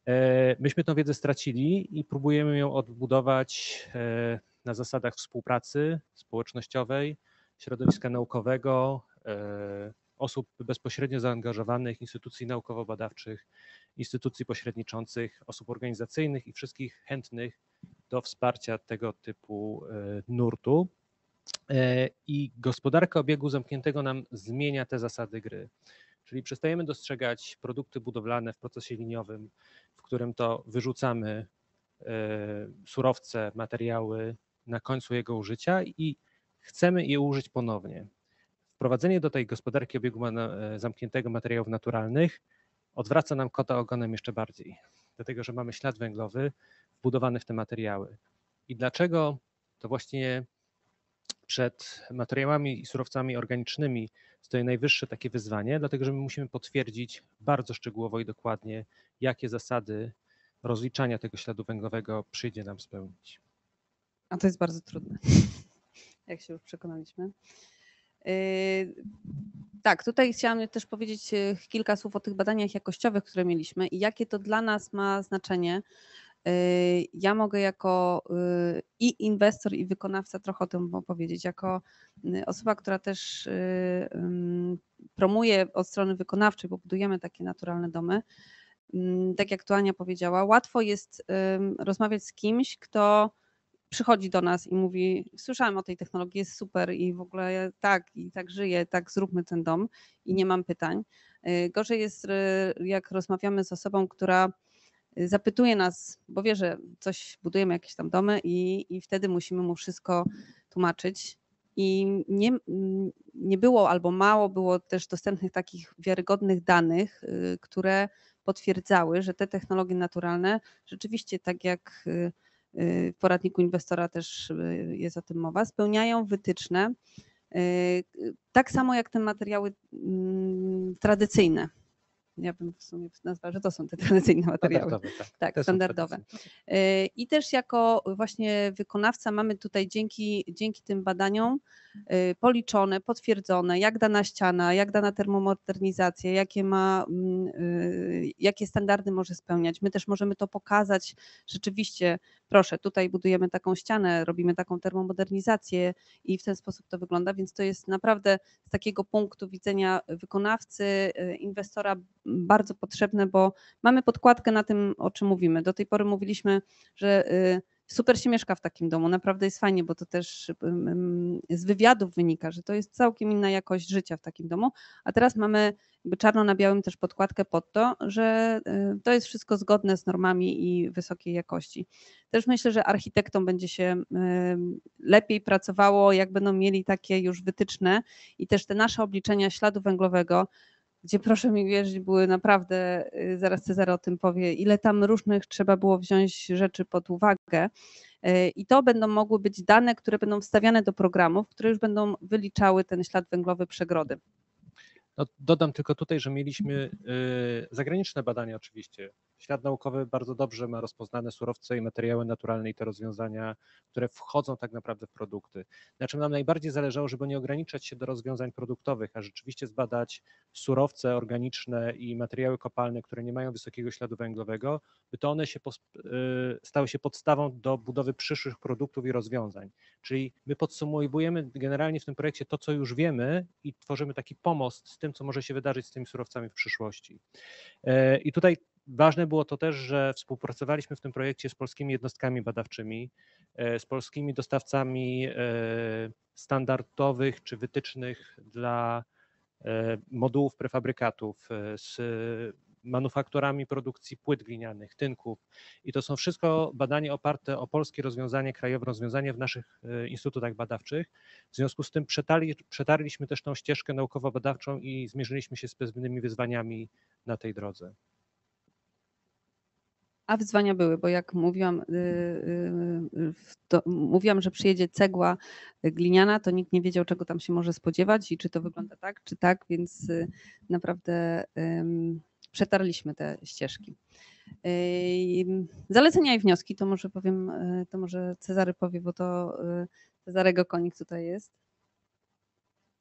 E, Myśmy tę wiedzę stracili i próbujemy ją odbudować e, na zasadach współpracy społecznościowej, środowiska naukowego, e, osób bezpośrednio zaangażowanych, instytucji naukowo-badawczych, instytucji pośredniczących, osób organizacyjnych i wszystkich chętnych do wsparcia tego typu nurtu. I gospodarka obiegu zamkniętego nam zmienia te zasady gry. Czyli przestajemy dostrzegać produkty budowlane w procesie liniowym, w którym to wyrzucamy e, surowce, materiały na końcu jego użycia i chcemy je użyć ponownie. Wprowadzenie do tej gospodarki obiegu e, zamkniętego materiałów naturalnych odwraca nam kota ogonem jeszcze bardziej, dlatego że mamy ślad węglowy wbudowany w te materiały. I dlaczego to właśnie przed materiałami i surowcami organicznymi stoi najwyższe takie wyzwanie, dlatego że my musimy potwierdzić bardzo szczegółowo i dokładnie, jakie zasady rozliczania tego śladu węglowego przyjdzie nam spełnić. A to jest bardzo trudne, jak się już przekonaliśmy. Yy, Tak, tutaj chciałam też powiedzieć e, kilka słów o tych badaniach jakościowych, które mieliśmy i jakie to dla nas ma znaczenie. Yy, Ja mogę jako yy, i inwestor, i wykonawca trochę o tym opowiedzieć. Jako yy, osoba, która też promuje od strony wykonawczej, bo budujemy takie naturalne domy. Tak jak tu Ania powiedziała, łatwo jest rozmawiać z kimś, kto przychodzi do nas i mówi: Słyszałem o tej technologii, jest super i w ogóle tak, i tak żyję, tak zróbmy ten dom i nie mam pytań. Y, Gorzej jest, y, jak rozmawiamy z osobą, która y, zapytuje nas, bo wie, że coś budujemy, jakieś tam domy, i, i wtedy musimy mu wszystko tłumaczyć. I nie, nie było albo mało było też dostępnych takich wiarygodnych danych, y, które potwierdzały, że te technologie naturalne rzeczywiście, tak jak y, y, w poradniku inwestora też y, jest o tym mowa, spełniają wytyczne y, tak samo jak te materiały mm, tradycyjne. Ja bym w sumie nazwała, że to są te tradycyjne materiały. Standardowe, tak. Tak, standardowe. Y, I też jako właśnie wykonawca mamy tutaj dzięki, dzięki tym badaniom y, policzone, potwierdzone, jak dana ściana, jak dana termomodernizacja, jakie ma, mm, y, jakie standardy może spełniać. My też możemy to pokazać rzeczywiście, proszę, tutaj budujemy taką ścianę, robimy taką termomodernizację i w ten sposób to wygląda, więc to jest naprawdę z takiego punktu widzenia wykonawcy, inwestora bardzo potrzebne, bo mamy podkładkę na tym, o czym mówimy. Do tej pory mówiliśmy, że y, super się mieszka w takim domu, naprawdę jest fajnie, bo to też z wywiadów wynika, że to jest całkiem inna jakość życia w takim domu, a teraz mamy czarno na białym też podkładkę pod to, że y, to jest wszystko zgodne z normami i wysokiej jakości. Też myślę, że architektom będzie się lepiej pracowało, jak będą mieli takie już wytyczne i też te nasze obliczenia śladu węglowego, gdzie proszę mi wierzyć, były naprawdę, y, zaraz Cezary o tym powie, ile tam różnych trzeba było wziąć rzeczy pod uwagę. Y, I to będą mogły być dane, które będą wstawiane do programów, które już będą wyliczały ten ślad węglowy przegrody. No, dodam tylko tutaj, że mieliśmy y, zagraniczne badania oczywiście. Świat naukowy bardzo dobrze ma rozpoznane surowce i materiały naturalne i te rozwiązania, które wchodzą tak naprawdę w produkty. Na czym nam najbardziej zależało, żeby nie ograniczać się do rozwiązań produktowych, a rzeczywiście zbadać surowce organiczne i materiały kopalne, które nie mają wysokiego śladu węglowego, by to one się y, stały się podstawą do budowy przyszłych produktów i rozwiązań. Czyli my podsumowujemy generalnie w tym projekcie to, co już wiemy i tworzymy taki pomost z tym, co może się wydarzyć z tymi surowcami w przyszłości. E, I tutaj ważne było to też, że współpracowaliśmy w tym projekcie z polskimi jednostkami badawczymi, e, z polskimi dostawcami e, standardowych czy wytycznych dla e, modułów prefabrykatów, z manufakturami produkcji płyt glinianych, tynków. I to są wszystko badania oparte o polskie rozwiązanie, krajowe rozwiązanie w naszych instytutach badawczych. W związku z tym przetali, przetarliśmy też tą ścieżkę naukowo-badawczą i zmierzyliśmy się z pewnymi wyzwaniami na tej drodze. A wyzwania były, bo jak mówiłam, y, y, to, mówiłam, że przyjedzie cegła gliniana, to nikt nie wiedział, czego tam się może spodziewać i czy to wygląda tak, czy tak, więc y, naprawdę przetarliśmy te ścieżki. Zalecenia i wnioski, to może powiem, y, to może Cezary powie, bo to y, Cezarego konik tutaj jest.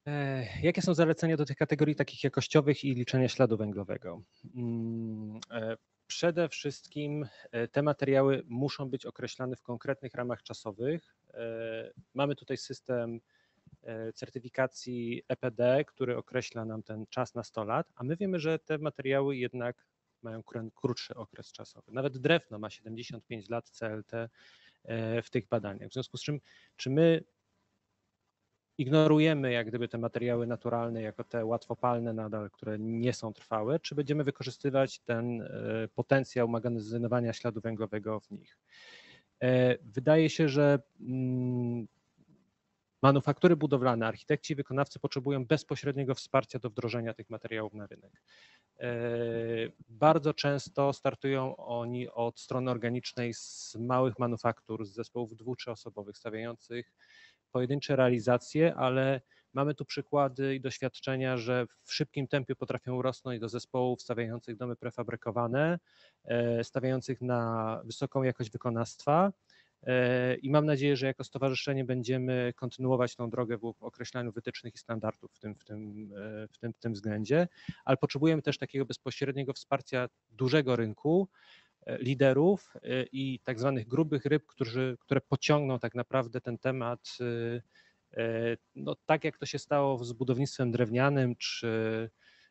E, Jakie są zalecenia do tych kategorii takich jakościowych i liczenia śladu węglowego? Przede wszystkim e, te materiały muszą być określane w konkretnych ramach czasowych. E, Mamy tutaj system e, certyfikacji EPD, który określa nam ten czas na 100 lat, a my wiemy, że te materiały jednak mają krótszy okres czasowy. Nawet drewno ma 75 lat CLT w tych badaniach. W związku z czym, czy my ignorujemy jak gdyby te materiały naturalne jako te łatwopalne nadal, które nie są trwałe, czy będziemy wykorzystywać ten e, potencjał magazynowania śladu węglowego w nich. E, Wydaje się, że mm, manufaktury budowlane, architekci i wykonawcy potrzebują bezpośredniego wsparcia do wdrożenia tych materiałów na rynek. E, Bardzo często startują oni od strony organicznej z małych manufaktur, z zespołów dwu, trzyosobowych, stawiających pojedyncze realizacje, ale mamy tu przykłady i doświadczenia, że w szybkim tempie potrafią rosnąć do zespołów stawiających domy prefabrykowane, e, stawiających na wysoką jakość wykonawstwa. E, I mam nadzieję, że jako stowarzyszenie będziemy kontynuować tą drogę w określaniu wytycznych i standardów w tym, w tym, e, w tym, w tym względzie, ale potrzebujemy też takiego bezpośredniego wsparcia dużego rynku, liderów e, i tak zwanych grubych ryb, którzy, które pociągną tak naprawdę ten temat, e, e, no, tak jak to się stało z budownictwem drewnianym, czy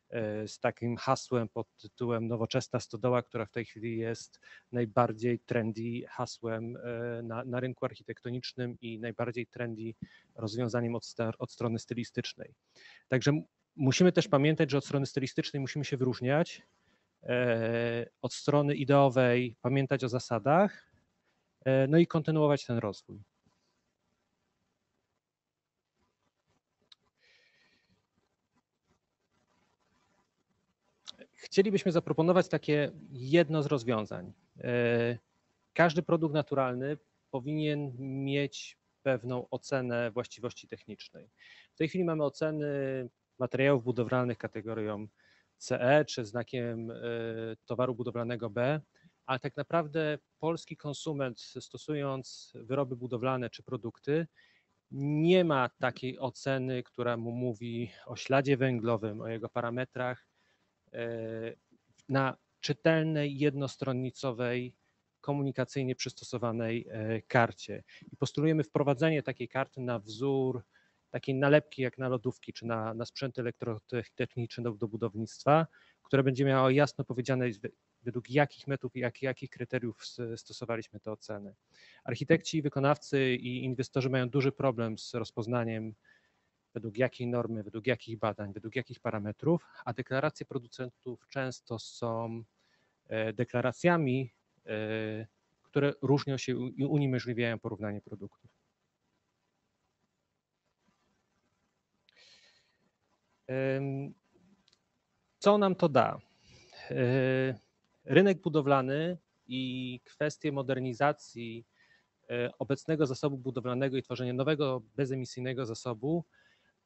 e, z takim hasłem pod tytułem Nowoczesna Stodoła, która w tej chwili jest najbardziej trendy hasłem e, na, na rynku architektonicznym i najbardziej trendy rozwiązaniem od, od strony stylistycznej. Także musimy też pamiętać, że od strony stylistycznej musimy się wyróżniać, e, od strony ideowej pamiętać o zasadach, e, no i kontynuować ten rozwój. Chcielibyśmy zaproponować takie jedno z rozwiązań. E, Każdy produkt naturalny powinien mieć pewną ocenę właściwości technicznej. W tej chwili mamy oceny materiałów budowlanych kategorią CE czy znakiem e, towaru budowlanego B, ale tak naprawdę polski konsument stosując wyroby budowlane czy produkty nie ma takiej oceny, która mu mówi o śladzie węglowym, o jego parametrach e, na czytelnej, jednostronnicowej, komunikacyjnie przystosowanej e, karcie. I postulujemy wprowadzenie takiej karty na wzór takiej nalepki jak na lodówki czy na, na sprzęt elektrotechniczny do, do budownictwa, które będzie miało jasno powiedziane według jakich metod i jak, jakich kryteriów stosowaliśmy te oceny. Architekci, wykonawcy i inwestorzy mają duży problem z rozpoznaniem według jakiej normy, według jakich badań, według jakich parametrów, a deklaracje producentów często są e, deklaracjami, e, które różnią się i uniemożliwiają porównanie produktów. Co nam to da? E, Rynek budowlany i kwestie modernizacji e, obecnego zasobu budowlanego i tworzenia nowego bezemisyjnego zasobu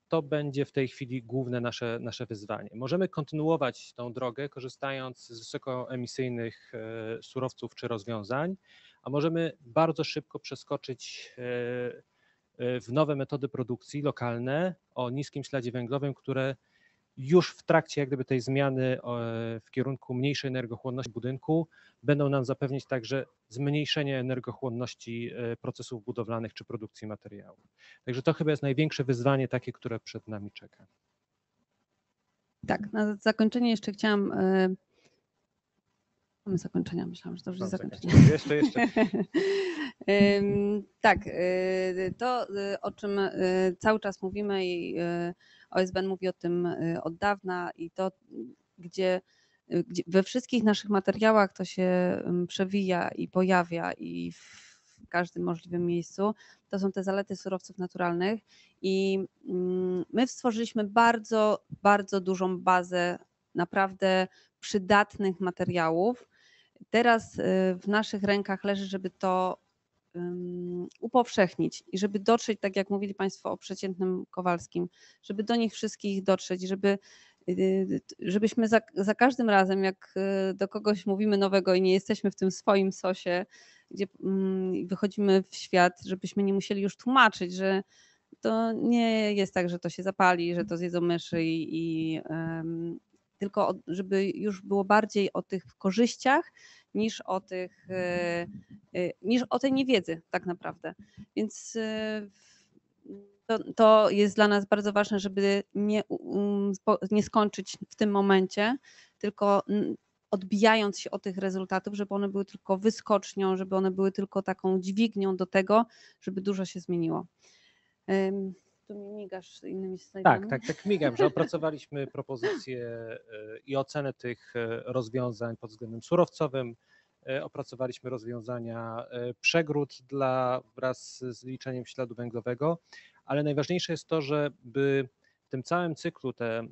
to będzie w tej chwili główne nasze, nasze wyzwanie. Możemy kontynuować tą drogę, korzystając z wysokoemisyjnych e, surowców czy rozwiązań, a możemy bardzo szybko przeskoczyć w nowe metody produkcji lokalne o niskim śladzie węglowym, które już w trakcie jak gdyby tej zmiany e, w kierunku mniejszej energochłonności budynku będą nam zapewnić także zmniejszenie energochłonności e, procesów budowlanych czy produkcji materiałów. Także to chyba jest największe wyzwanie takie, które przed nami czeka. Tak, na zakończenie jeszcze chciałam. Mamy zakończenia, myślałam, że to już jest zakończenie. Jeszcze, jeszcze. Tak, y, to y, o czym y, cały czas mówimy i OSBN mówi o tym od dawna i to, gdzie, gdzie we wszystkich naszych materiałach to się przewija i pojawia i w każdym możliwym miejscu, to są te zalety surowców naturalnych i mm, my stworzyliśmy bardzo, bardzo dużą bazę naprawdę przydatnych materiałów. Teraz y, w naszych rękach leży, żeby to upowszechnić i żeby dotrzeć, tak jak mówili Państwo o przeciętnym Kowalskim, żeby do nich wszystkich dotrzeć, żeby y, żebyśmy za, za każdym razem, jak y, do kogoś mówimy nowego i nie jesteśmy w tym swoim sosie, gdzie mm, wychodzimy w świat, żebyśmy nie musieli już tłumaczyć, że to nie jest tak, że to się zapali, że to zjedzą myszy i, i tylko żeby już było bardziej o tych korzyściach niż o tych, e, e, niż o tej niewiedzy tak naprawdę. Więc e, to, to jest dla nas bardzo ważne, żeby nie, um, nie skończyć w tym momencie, tylko odbijając się od tych rezultatów, żeby one były tylko wyskocznią, żeby one były tylko taką dźwignią do tego, żeby dużo się zmieniło. Tu mi migasz innymi slajdami. Tak, tak, tak migam, że opracowaliśmy propozycje e, i ocenę tych e, rozwiązań pod względem surowcowym. E, Opracowaliśmy rozwiązania przegród dla wraz z liczeniem śladu węglowego, ale najważniejsze jest to, żeby w tym całym cyklu te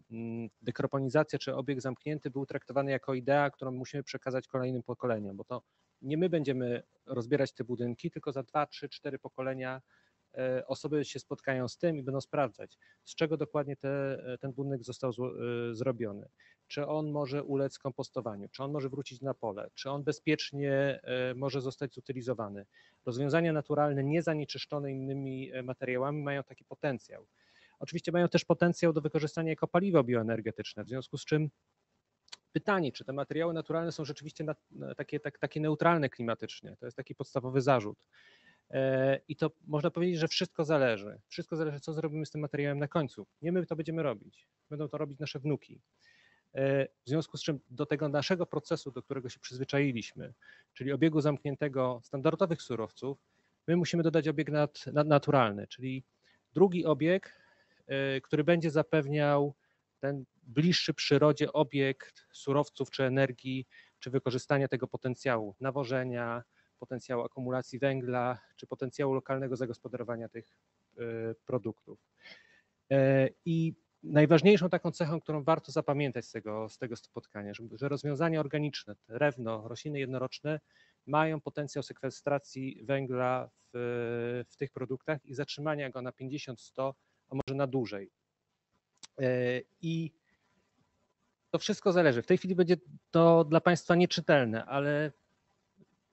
dekarbonizacja czy obieg zamknięty był traktowany jako idea, którą musimy przekazać kolejnym pokoleniom, bo to nie my będziemy rozbierać te budynki, tylko za dwa, trzy, cztery pokolenia osoby się spotkają z tym i będą sprawdzać, z czego dokładnie te, ten budynek został zło- y, zrobiony. Czy on może ulec kompostowaniu, czy on może wrócić na pole, czy on bezpiecznie może zostać zutylizowany. Rozwiązania naturalne, niezanieczyszczone innymi e, materiałami, mają taki potencjał. Oczywiście mają też potencjał do wykorzystania jako paliwo bioenergetyczne, w związku z czym pytanie, czy te materiały naturalne są rzeczywiście na, na takie, tak, takie neutralne klimatycznie. To jest taki podstawowy zarzut. E, I to można powiedzieć, że wszystko zależy. Wszystko zależy, co zrobimy z tym materiałem na końcu. Nie my to będziemy robić, będą to robić nasze wnuki. E, W związku z czym do tego naszego procesu, do którego się przyzwyczailiśmy, czyli obiegu zamkniętego standardowych surowców, my musimy dodać obieg nat, nat, naturalny, czyli drugi obieg, e, który będzie zapewniał ten bliższy przyrodzie obiekt surowców czy energii, czy wykorzystania tego potencjału nawożenia, potencjału akumulacji węgla, czy potencjału lokalnego zagospodarowania tych e, produktów. E, I najważniejszą taką cechą, którą warto zapamiętać z tego, z tego spotkania, że, rozwiązania organiczne, drewno, rośliny jednoroczne mają potencjał sekwestracji węgla w, w tych produktach i zatrzymania go na 50-100, a może na dłużej. E, I to wszystko zależy. W tej chwili będzie to dla Państwa nieczytelne, ale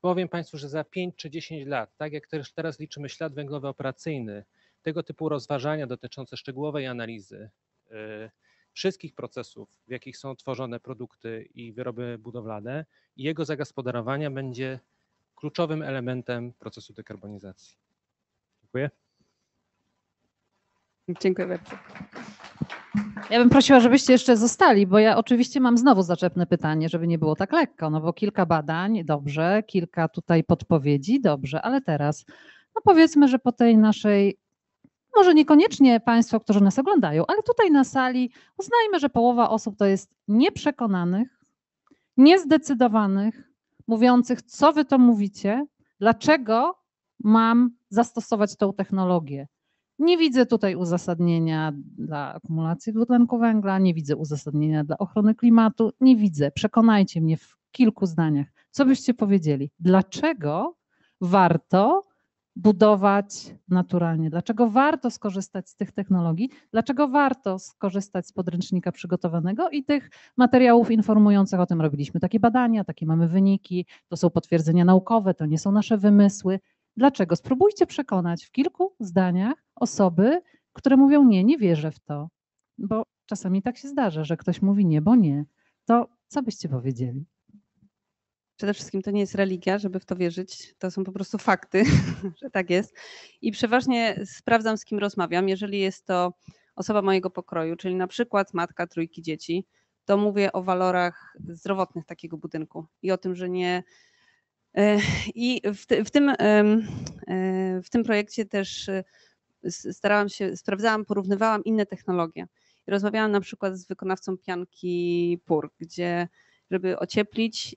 powiem Państwu, że za 5 czy 10 lat, tak jak też teraz liczymy ślad węglowy operacyjny, tego typu rozważania dotyczące szczegółowej analizy y, wszystkich procesów, w jakich są tworzone produkty i wyroby budowlane i jego zagospodarowania będzie kluczowym elementem procesu dekarbonizacji. Dziękuję. Dziękuję bardzo. Ja bym prosiła, żebyście jeszcze zostali, bo ja oczywiście mam znowu zaczepne pytanie, żeby nie było tak lekko, no bo kilka badań, dobrze, kilka tutaj podpowiedzi, dobrze, ale teraz, no powiedzmy, że po tej naszej, może niekoniecznie Państwo, którzy nas oglądają, ale tutaj na sali uznajmy, że połowa osób to jest nieprzekonanych, niezdecydowanych, mówiących, co Wy to mówicie, dlaczego mam zastosować tą technologię. Nie widzę tutaj uzasadnienia dla akumulacji dwutlenku węgla, nie widzę uzasadnienia dla ochrony klimatu, nie widzę. Przekonajcie mnie w kilku zdaniach, co byście powiedzieli. Dlaczego warto budować naturalnie? Dlaczego warto skorzystać z tych technologii? Dlaczego warto skorzystać z podręcznika przygotowanego i tych materiałów informujących o tym? Robiliśmy takie badania, takie mamy wyniki, to są potwierdzenia naukowe, to nie są nasze wymysły. Dlaczego? Spróbujcie przekonać w kilku zdaniach osoby, które mówią nie, nie wierzę w to. Bo czasami tak się zdarza, że ktoś mówi nie, bo nie. To co byście powiedzieli? Przede wszystkim to nie jest religia, żeby w to wierzyć. To są po prostu fakty, że tak jest. I przeważnie sprawdzam, z kim rozmawiam. Jeżeli jest to osoba mojego pokroju, czyli na przykład matka trójki dzieci, to mówię o walorach zdrowotnych takiego budynku i o tym, że nie. E, I w, w, tym, e, w tym projekcie też e, starałam się, sprawdzałam, porównywałam inne technologie. Rozmawiałam na przykład z wykonawcą pianki PUR, gdzie żeby ocieplić,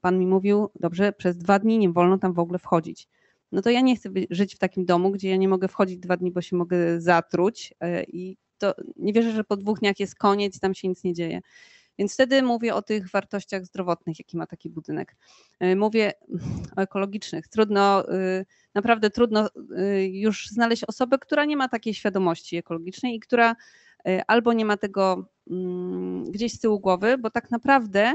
pan mi mówił, dobrze, przez dwa dni nie wolno tam w ogóle wchodzić. No to ja nie chcę żyć w takim domu, gdzie ja nie mogę wchodzić dwa dni, bo się mogę zatruć i to nie wierzę, że po dwóch dniach jest koniec tam się nic nie dzieje. Więc wtedy mówię o tych wartościach zdrowotnych, jaki ma taki budynek. Y, Mówię o ekologicznych. Trudno, y, naprawdę trudno y, już znaleźć osobę, która nie ma takiej świadomości ekologicznej i która y, albo nie ma tego mm, gdzieś z tyłu głowy, bo tak naprawdę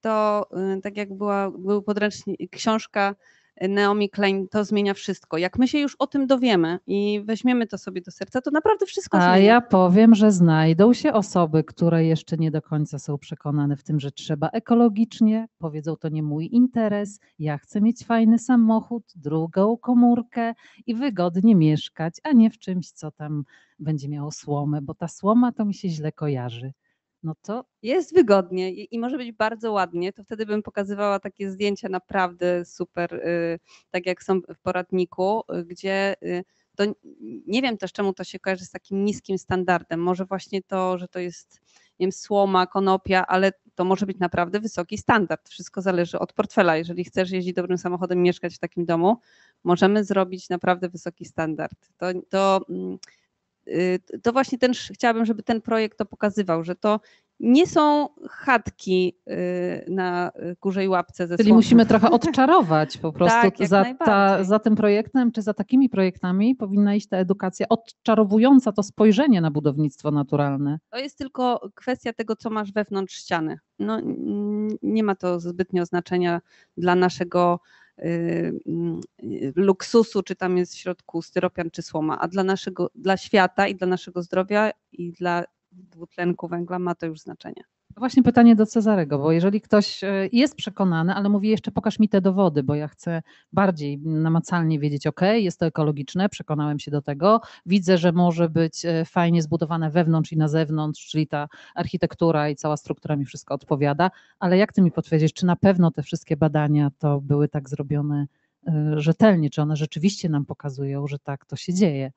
to tak jak była, był podręcznik, książka Naomi Klein, to zmienia wszystko. Jak my się już o tym dowiemy i weźmiemy to sobie do serca, to naprawdę wszystko A ja powiem, że znajdą się osoby, które jeszcze nie do końca są przekonane w tym, że trzeba ekologicznie, powiedzą to nie mój interes, ja chcę mieć fajny samochód, drugą komórkę i wygodnie mieszkać, a nie w czymś, co tam będzie miało słomę, bo ta słoma to mi się źle kojarzy. No to Jest wygodnie i, i może być bardzo ładnie, to wtedy bym pokazywała takie zdjęcia naprawdę super, y, tak jak są w poradniku, y, gdzie y, to nie wiem też czemu to się kojarzy z takim niskim standardem. Może właśnie to, że to jest nie wiem, słoma, konopia, ale to może być naprawdę wysoki standard. Wszystko zależy od portfela. Jeżeli chcesz jeździć dobrym samochodem mieszkać w takim domu, możemy zrobić naprawdę wysoki standard. To, to, mm, to właśnie ten, chciałabym, żeby ten projekt to pokazywał, że to nie są chatki y, na y, kurzej łapce ze Czyli musimy trochę odczarować po prostu Tak, za, ta, za tym projektem, czy za takimi projektami powinna iść ta edukacja odczarowująca to spojrzenie na budownictwo naturalne. To jest tylko kwestia tego, co masz wewnątrz ściany. No, nie ma to zbytnio znaczenia dla naszego y, y, luksusu, czy tam jest w środku styropian czy słoma, a dla naszego, dla świata i dla naszego zdrowia i dla dwutlenku węgla ma to już znaczenie. Właśnie pytanie do Cezarego, bo jeżeli ktoś e, jest przekonany, ale mówi jeszcze pokaż mi te dowody, bo ja chcę bardziej namacalnie wiedzieć, ok, jest to ekologiczne, przekonałem się do tego, widzę, że może być e, fajnie zbudowane wewnątrz i na zewnątrz, czyli ta architektura i cała struktura mi wszystko odpowiada, ale jak ty mi potwierdzisz, czy na pewno te wszystkie badania to były tak zrobione e, rzetelnie, czy one rzeczywiście nam pokazują, że tak to się dzieje?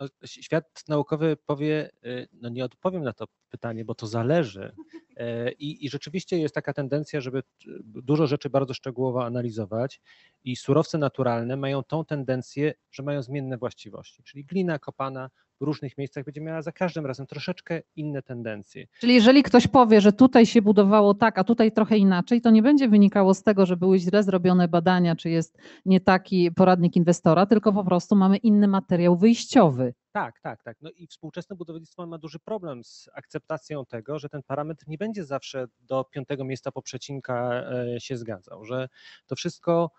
No, Świat naukowy powie, no nie odpowiem na to pytanie, bo to zależy. E, I, I rzeczywiście jest taka tendencja, żeby dużo rzeczy bardzo szczegółowo analizować i surowce naturalne mają tą tendencję, że mają zmienne właściwości, czyli glina kopana w różnych miejscach będzie miała za każdym razem troszeczkę inne tendencje. Czyli jeżeli ktoś powie, że tutaj się budowało tak, a tutaj trochę inaczej, to nie będzie wynikało z tego, że były źle zrobione badania, czy jest nie taki poradnik inwestora, tylko po prostu mamy inny materiał wyjściowy. Tak, tak, tak. No i współczesne budownictwo ma duży problem z akceptacją tego, że ten parametr nie będzie zawsze do piątego miejsca po przecinka e, się zgadzał, że to wszystko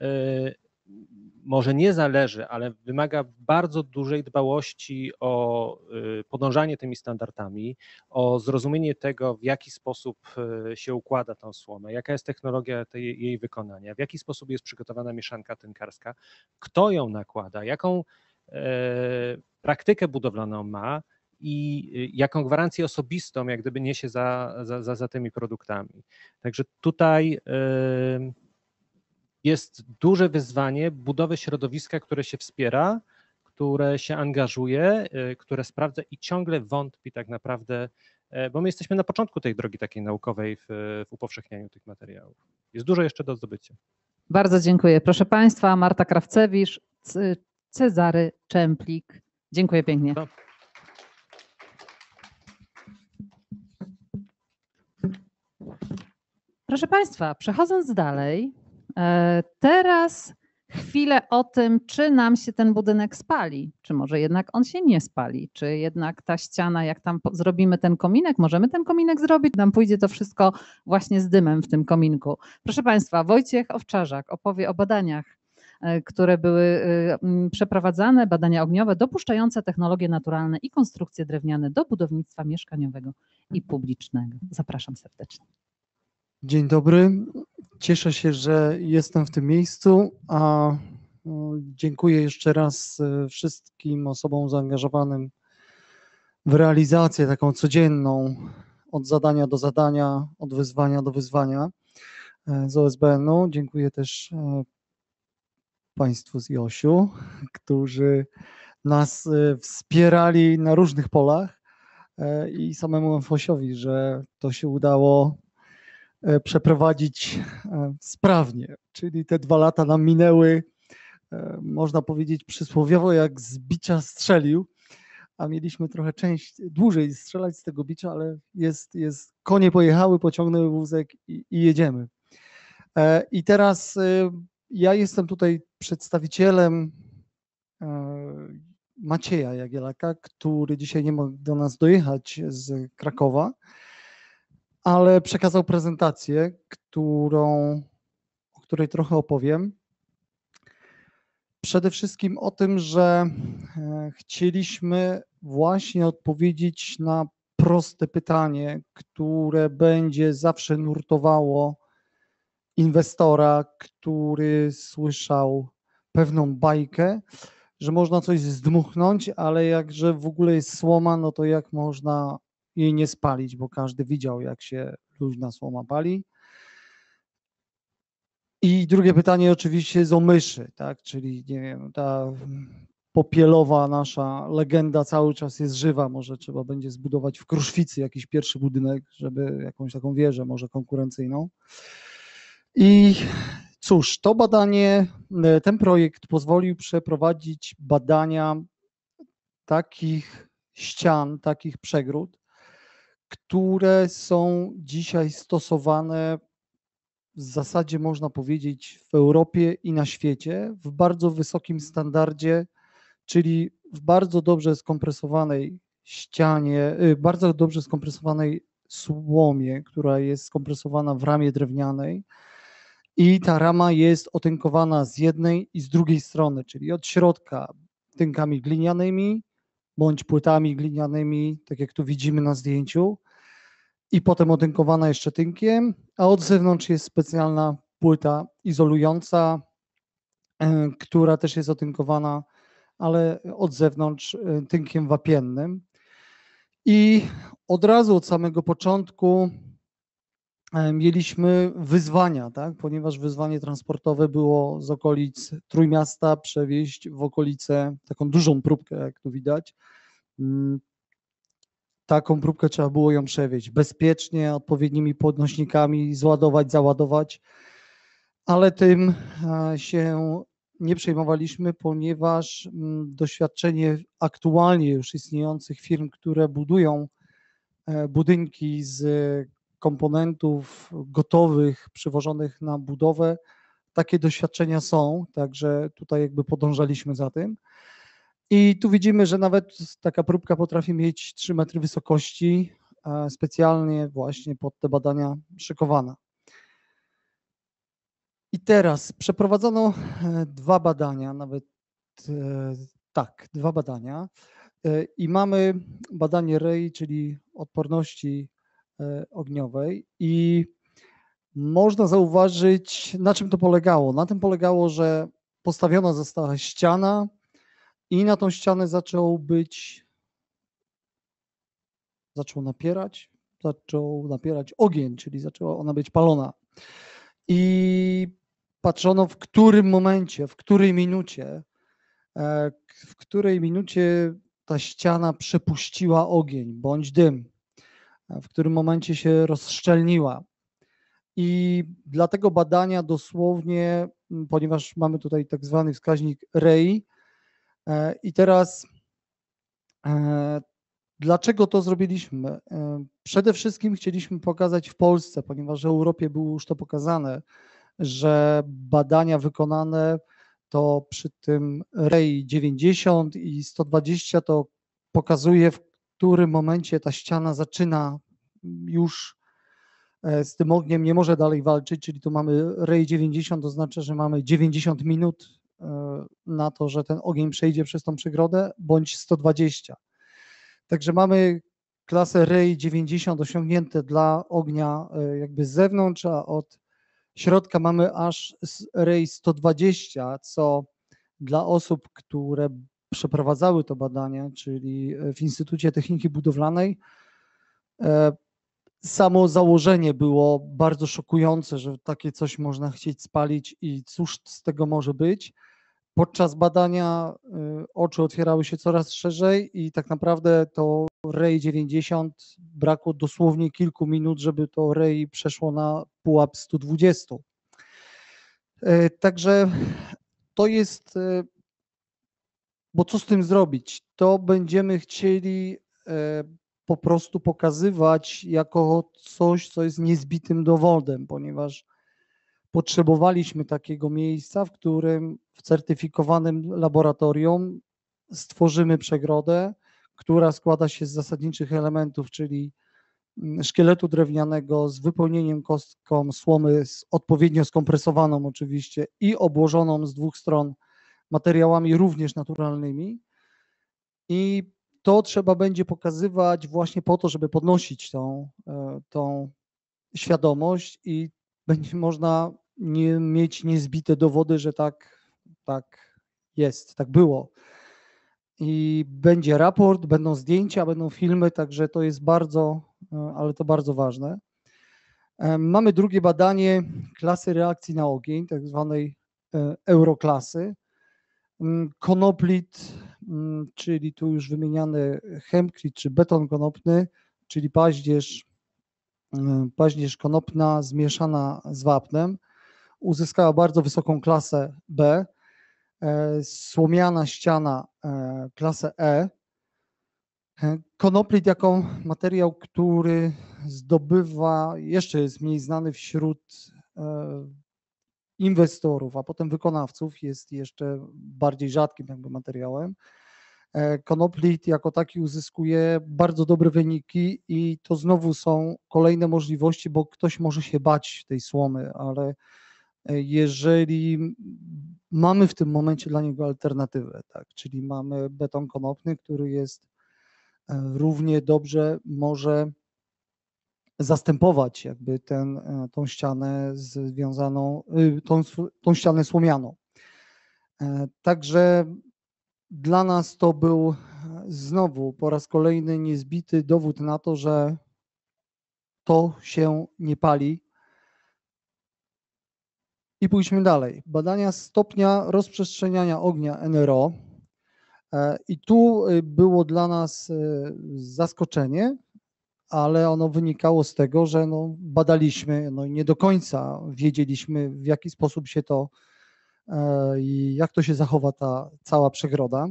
e, może nie zależy, ale wymaga bardzo dużej dbałości o e, podążanie tymi standardami, o zrozumienie tego, w jaki sposób się układa tą słomę, jaka jest technologia tej, jej wykonania, w jaki sposób jest przygotowana mieszanka tynkarska, kto ją nakłada, jaką praktykę budowlaną ma i y, jaką gwarancję osobistą jak gdyby niesie za, za, za, tymi produktami. Także tutaj y, jest duże wyzwanie budowy środowiska, które się wspiera, które się angażuje, które sprawdza i ciągle wątpi tak naprawdę, e, bo my jesteśmy na początku tej drogi takiej naukowej w, w upowszechnianiu tych materiałów. Jest dużo jeszcze do zdobycia. Bardzo dziękuję. Proszę Państwa, Marta Krawcewicz, Cezary Czemplik. Dziękuję pięknie. No. Proszę Państwa, przechodząc dalej, e, teraz chwilę o tym, czy nam się ten budynek spali, czy może jednak on się nie spali, czy jednak ta ściana, jak tam zrobimy ten kominek, możemy ten kominek zrobić, nam pójdzie to wszystko właśnie z dymem w tym kominku. Proszę Państwa, Wojciech Owczarzak opowie o badaniach, które były e, przeprowadzane, badania ogniowe dopuszczające technologie naturalne i konstrukcje drewniane do budownictwa mieszkaniowego i publicznego. Zapraszam serdecznie. Dzień dobry. Cieszę się, że jestem w tym miejscu, a dziękuję jeszcze raz e, wszystkim osobom zaangażowanym w realizację taką codzienną, od zadania do zadania, od wyzwania do wyzwania e, z OSBN-u. Dziękuję też e, Państwu z Josiu, którzy nas e, wspierali na różnych polach e, i samemu Fosiowi, że to się udało e, przeprowadzić e, sprawnie. Czyli te dwa lata nam minęły, można powiedzieć przysłowiowo, jak z bicia strzelił, a mieliśmy trochę część, dłużej strzelać z tego bicia, ale jest, jest konie pojechały, pociągnęły wózek i, i jedziemy. I teraz e, ja jestem tutaj przedstawicielem e, Macieja Jagielaka, który dzisiaj nie mógł do nas dojechać z Krakowa ale przekazał prezentację, którą, o której trochę opowiem. przede wszystkim o tym, że e, chcieliśmy właśnie odpowiedzieć na proste pytanie, które będzie zawsze nurtowało inwestora, który słyszał pewną bajkę, że można coś zdmuchnąć, ale jakże w ogóle jest słoma, no to jak można jej nie spalić, bo każdy widział, jak się luźna słoma pali. I drugie pytanie oczywiście jest o myszy, tak? Czyli nie wiem, ta popielowa nasza legenda cały czas jest żywa. Może trzeba będzie zbudować w Kruszwicy jakiś pierwszy budynek, żeby jakąś taką wieżę, może konkurencyjną. I cóż, to badanie, ten projekt pozwolił przeprowadzić badania takich ścian, takich przegród, które są dzisiaj stosowane w zasadzie można powiedzieć w Europie i na świecie w bardzo wysokim standardzie, czyli w bardzo dobrze skompresowanej ścianie, y, bardzo dobrze skompresowanej słomie, która jest skompresowana w ramie drewnianej i ta rama jest otynkowana z jednej i z drugiej strony, czyli od środka tynkami glinianymi bądź płytami glinianymi, tak jak tu widzimy na zdjęciu, i potem otynkowana jeszcze tynkiem, a od zewnątrz jest specjalna płyta izolująca, e, która też jest otynkowana, ale od zewnątrz e, tynkiem wapiennym. I od razu od samego początku mieliśmy wyzwania, tak? ponieważ wyzwanie transportowe było z okolic Trójmiasta przewieźć w okolice taką dużą próbkę, jak tu widać, mm, taką próbkę trzeba było ją przewieźć bezpiecznie, odpowiednimi podnośnikami, zładować, załadować, ale tym e, się nie przejmowaliśmy, ponieważ mm, doświadczenie aktualnie już istniejących firm, które budują e, budynki z komponentów gotowych, przywożonych na budowę, takie doświadczenia są, także tutaj jakby podążaliśmy za tym. I tu widzimy, że nawet taka próbka potrafi mieć 3 metry wysokości, specjalnie właśnie pod te badania szykowana. I teraz przeprowadzono e, dwa badania, nawet e, tak, dwa badania. E, I mamy badanie REI, czyli odporności ogniowej. I można zauważyć, na czym to polegało. Na tym polegało, że postawiona została ściana, i na tą ścianę zaczął być, zaczął napierać, zaczął napierać ogień, czyli zaczęła ona być palona. I patrzono w którym momencie, w której minucie, e, w której minucie ta ściana przepuściła ogień bądź dym, w którym momencie się rozszczelniła. I dla tego badania dosłownie, ponieważ mamy tutaj tak zwany wskaźnik REI, I teraz, e, dlaczego to zrobiliśmy? E, przede wszystkim chcieliśmy pokazać w Polsce, ponieważ w Europie było już to pokazane, że badania wykonane to przy tym REI 90 i 120 to pokazuje, w którym momencie ta ściana zaczyna już z tym ogniem, nie może dalej walczyć, czyli tu mamy REI 90, to znaczy, że mamy 90 minut E, na to, że ten ogień przejdzie przez tą przegrodę, bądź 120. Także mamy klasę REI 90 osiągnięte dla ognia e, jakby z zewnątrz, a od środka mamy aż REI 120, co dla osób, które przeprowadzały to badanie, czyli w Instytucie Techniki Budowlanej, e, samo założenie było bardzo szokujące, że takie coś można chcieć spalić i cóż z tego może być. Podczas badania y, oczy otwierały się coraz szerzej i tak naprawdę to REI 90 brakło dosłownie kilku minut, żeby to REI przeszło na pułap 120. Y, także to jest, bo co z tym zrobić? To będziemy chcieli po prostu pokazywać jako coś, co jest niezbitym dowodem, ponieważ potrzebowaliśmy takiego miejsca, w którym w certyfikowanym laboratorium stworzymy przegrodę, która składa się z zasadniczych elementów, czyli mm, szkieletu drewnianego z wypełnieniem kostką słomy, z odpowiednio skompresowaną oczywiście i obłożoną z dwóch stron materiałami również naturalnymi. I to trzeba będzie pokazywać właśnie po to, żeby podnosić tą, e, tą świadomość i będzie można nie mieć niezbite dowody, że tak, tak jest, tak było. I będzie raport, będą zdjęcia, będą filmy, także to jest bardzo, e, ale to bardzo ważne. E, Mamy drugie badanie klasy reakcji na ogień, tak zwanej euroklasy. Mm, Konoplit, mm, czyli tu już wymieniany chemkrit czy beton konopny, czyli paździerz, mm, paździerz konopna zmieszana z wapnem, uzyskała bardzo wysoką klasę B. E, Słomiana ściana e, klasę E. E, Konoplit jako materiał, który zdobywa, jeszcze jest mniej znany wśród inwestorów, a potem wykonawców, jest jeszcze bardziej rzadkim jakby materiałem. E, Konoplit jako taki uzyskuje bardzo dobre wyniki i to znowu są kolejne możliwości, bo ktoś może się bać tej słomy, ale e, jeżeli mamy w tym momencie dla niego alternatywę, tak, czyli mamy beton konopny, który jest e, równie dobrze może zastępować jakby ten, e, tą ścianę związaną, y, tą, tą ścianę słomianą. E, Także dla nas to był e, znowu po raz kolejny niezbity dowód na to, że to się nie pali. I pójdźmy dalej. Badania stopnia rozprzestrzeniania ognia NRO. I tu y, było dla nas y, zaskoczenie, ale ono wynikało z tego, że no, badaliśmy, no, nie do końca wiedzieliśmy, w jaki sposób się to e, i jak to się zachowa ta cała przegroda.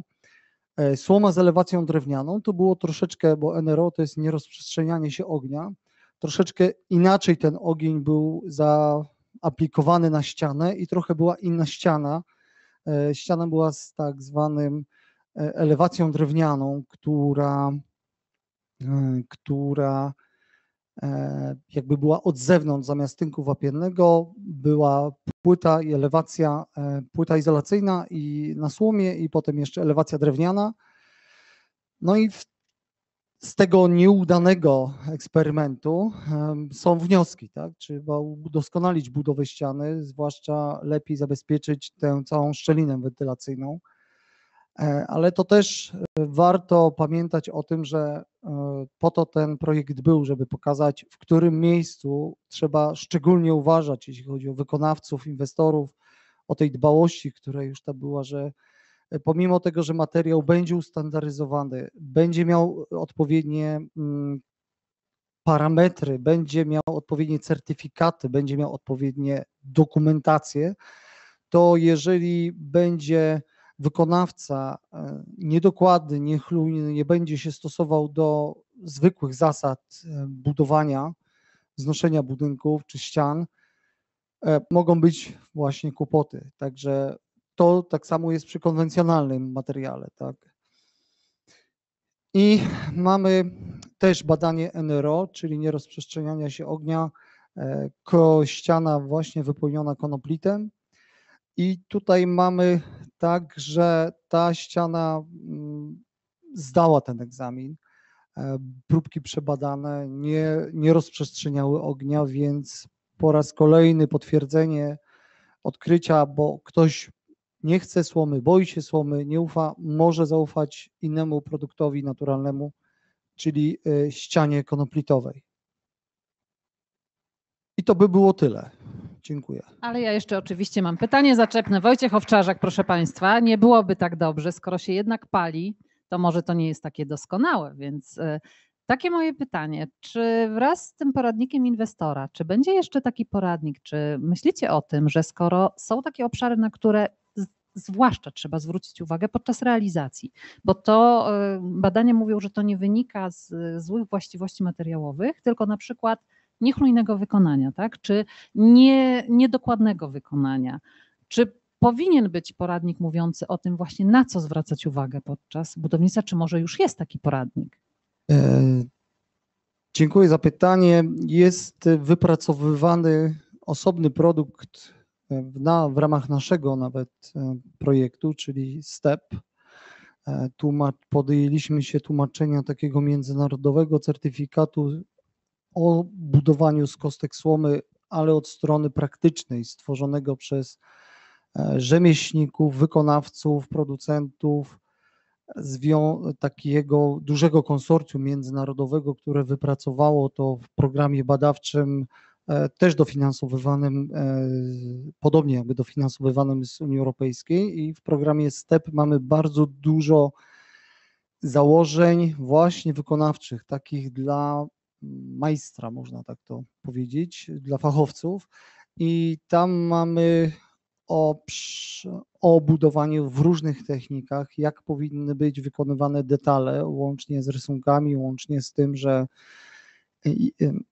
E, Słoma z elewacją drewnianą to było troszeczkę, bo NRO to jest nierozprzestrzenianie się ognia. Troszeczkę inaczej ten ogień był zaaplikowany na ścianę i trochę była inna ściana. E, Ściana była z tak zwanym elewacją drewnianą, która która e, jakby była od zewnątrz zamiast tynku wapiennego, była płyta i elewacja, e, płyta izolacyjna i na słomie i potem jeszcze elewacja drewniana. No i w, z tego nieudanego eksperymentu są wnioski, tak? Trzeba udoskonalić budowę ściany, zwłaszcza lepiej zabezpieczyć tę całą szczelinę wentylacyjną. E, Ale to też e, warto pamiętać o tym, że e, po to ten projekt był, żeby pokazać, w którym miejscu trzeba szczególnie uważać, jeśli chodzi o wykonawców, inwestorów, o tej dbałości, która już ta była, że pomimo tego, że materiał będzie ustandaryzowany, będzie miał odpowiednie mm, parametry, będzie miał odpowiednie certyfikaty, będzie miał odpowiednie dokumentacje, to jeżeli będzie wykonawca e, niedokładny, niechlujny, nie będzie się stosował do zwykłych zasad e, budowania, znoszenia budynków czy ścian, e, mogą być właśnie kłopoty. Także to tak samo jest przy konwencjonalnym materiale. Tak? I mamy też badanie NRO, czyli nierozprzestrzeniania się ognia, ściana właśnie wypełniona konoplitem. I tutaj mamy tak, że ta ściana mm, zdała ten egzamin. E, Próbki przebadane nie, nie rozprzestrzeniały ognia, więc po raz kolejny potwierdzenie odkrycia, bo ktoś nie chce słomy, boi się słomy, nie ufa, może zaufać innemu produktowi naturalnemu, czyli e, ścianie konoplitowej. I to by było tyle. Dziękuję. Ale ja jeszcze oczywiście mam pytanie zaczepne. Wojciech Owczarzak, proszę Państwa, nie byłoby tak dobrze, skoro się jednak pali, to może to nie jest takie doskonałe, więc e, takie moje pytanie, czy wraz z tym poradnikiem inwestora, czy będzie jeszcze taki poradnik, czy myślicie o tym, że skoro są takie obszary, na które zwłaszcza trzeba zwrócić uwagę podczas realizacji, bo to e, badania mówią, że to nie wynika z złych właściwości materiałowych, tylko na przykład niechlujnego wykonania, tak? czy nie, niedokładnego wykonania. Czy powinien być poradnik mówiący o tym właśnie, na co zwracać uwagę podczas budownictwa, czy może już jest taki poradnik? E, Dziękuję za pytanie. Jest wypracowywany osobny produkt w, na, w ramach naszego nawet e, projektu, czyli STEP, e, tłumacz, podjęliśmy się tłumaczenia takiego międzynarodowego certyfikatu o budowaniu z kostek słomy, ale od strony praktycznej, stworzonego przez e, rzemieślników, wykonawców, producentów, takiego dużego konsorcjum międzynarodowego, które wypracowało to w programie badawczym, e, też dofinansowywanym, e, podobnie jakby dofinansowywanym z Unii Europejskiej. I w programie STEP mamy bardzo dużo założeń właśnie wykonawczych, takich dla majstra, można tak to powiedzieć, dla fachowców i tam mamy o, o budowaniu w różnych technikach, jak powinny być wykonywane detale, łącznie z rysunkami, łącznie z tym, że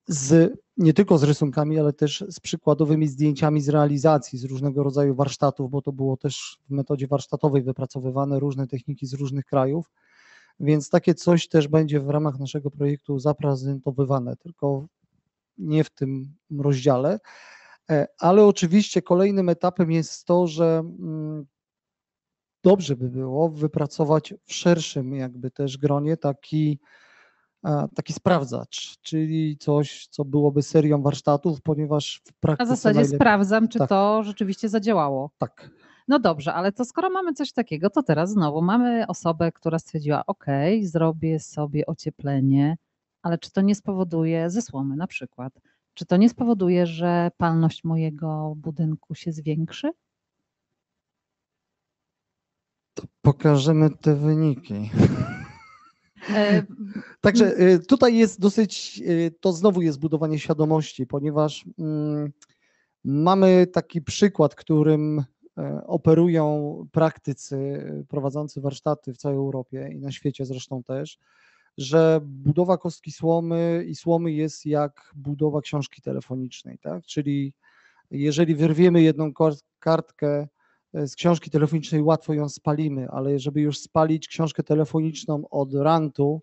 z, nie tylko z rysunkami, ale też z przykładowymi zdjęciami z realizacji, z różnego rodzaju warsztatów, bo to było też w metodzie warsztatowej wypracowywane różne techniki z różnych krajów. Więc takie coś też będzie w ramach naszego projektu zaprezentowywane, tylko nie w tym rozdziale. E, Ale oczywiście kolejnym etapem jest to, że mm, dobrze by było wypracować w szerszym jakby też gronie taki, taki sprawdzacz, czyli coś, co byłoby serią warsztatów, ponieważ w Na praktyce zasadzie najlepiej- sprawdzam, czy Tak. to rzeczywiście zadziałało. Tak. No dobrze, ale to skoro mamy coś takiego, to teraz znowu mamy osobę, która stwierdziła, OK, zrobię sobie ocieplenie, ale czy to nie spowoduje ze słomy na przykład, czy to nie spowoduje, że palność mojego budynku się zwiększy? Pokażemy te wyniki. E, Także y, tutaj jest dosyć, y, to znowu jest budowanie świadomości, ponieważ mm, mamy taki przykład, którym operują praktycy y, prowadzący warsztaty w całej Europie i na świecie zresztą też, że budowa kostki słomy i słomy jest jak budowa książki telefonicznej, tak? Czyli jeżeli wyrwiemy jedną kartkę e, z książki telefonicznej, łatwo ją spalimy, ale żeby już spalić książkę telefoniczną od rantu,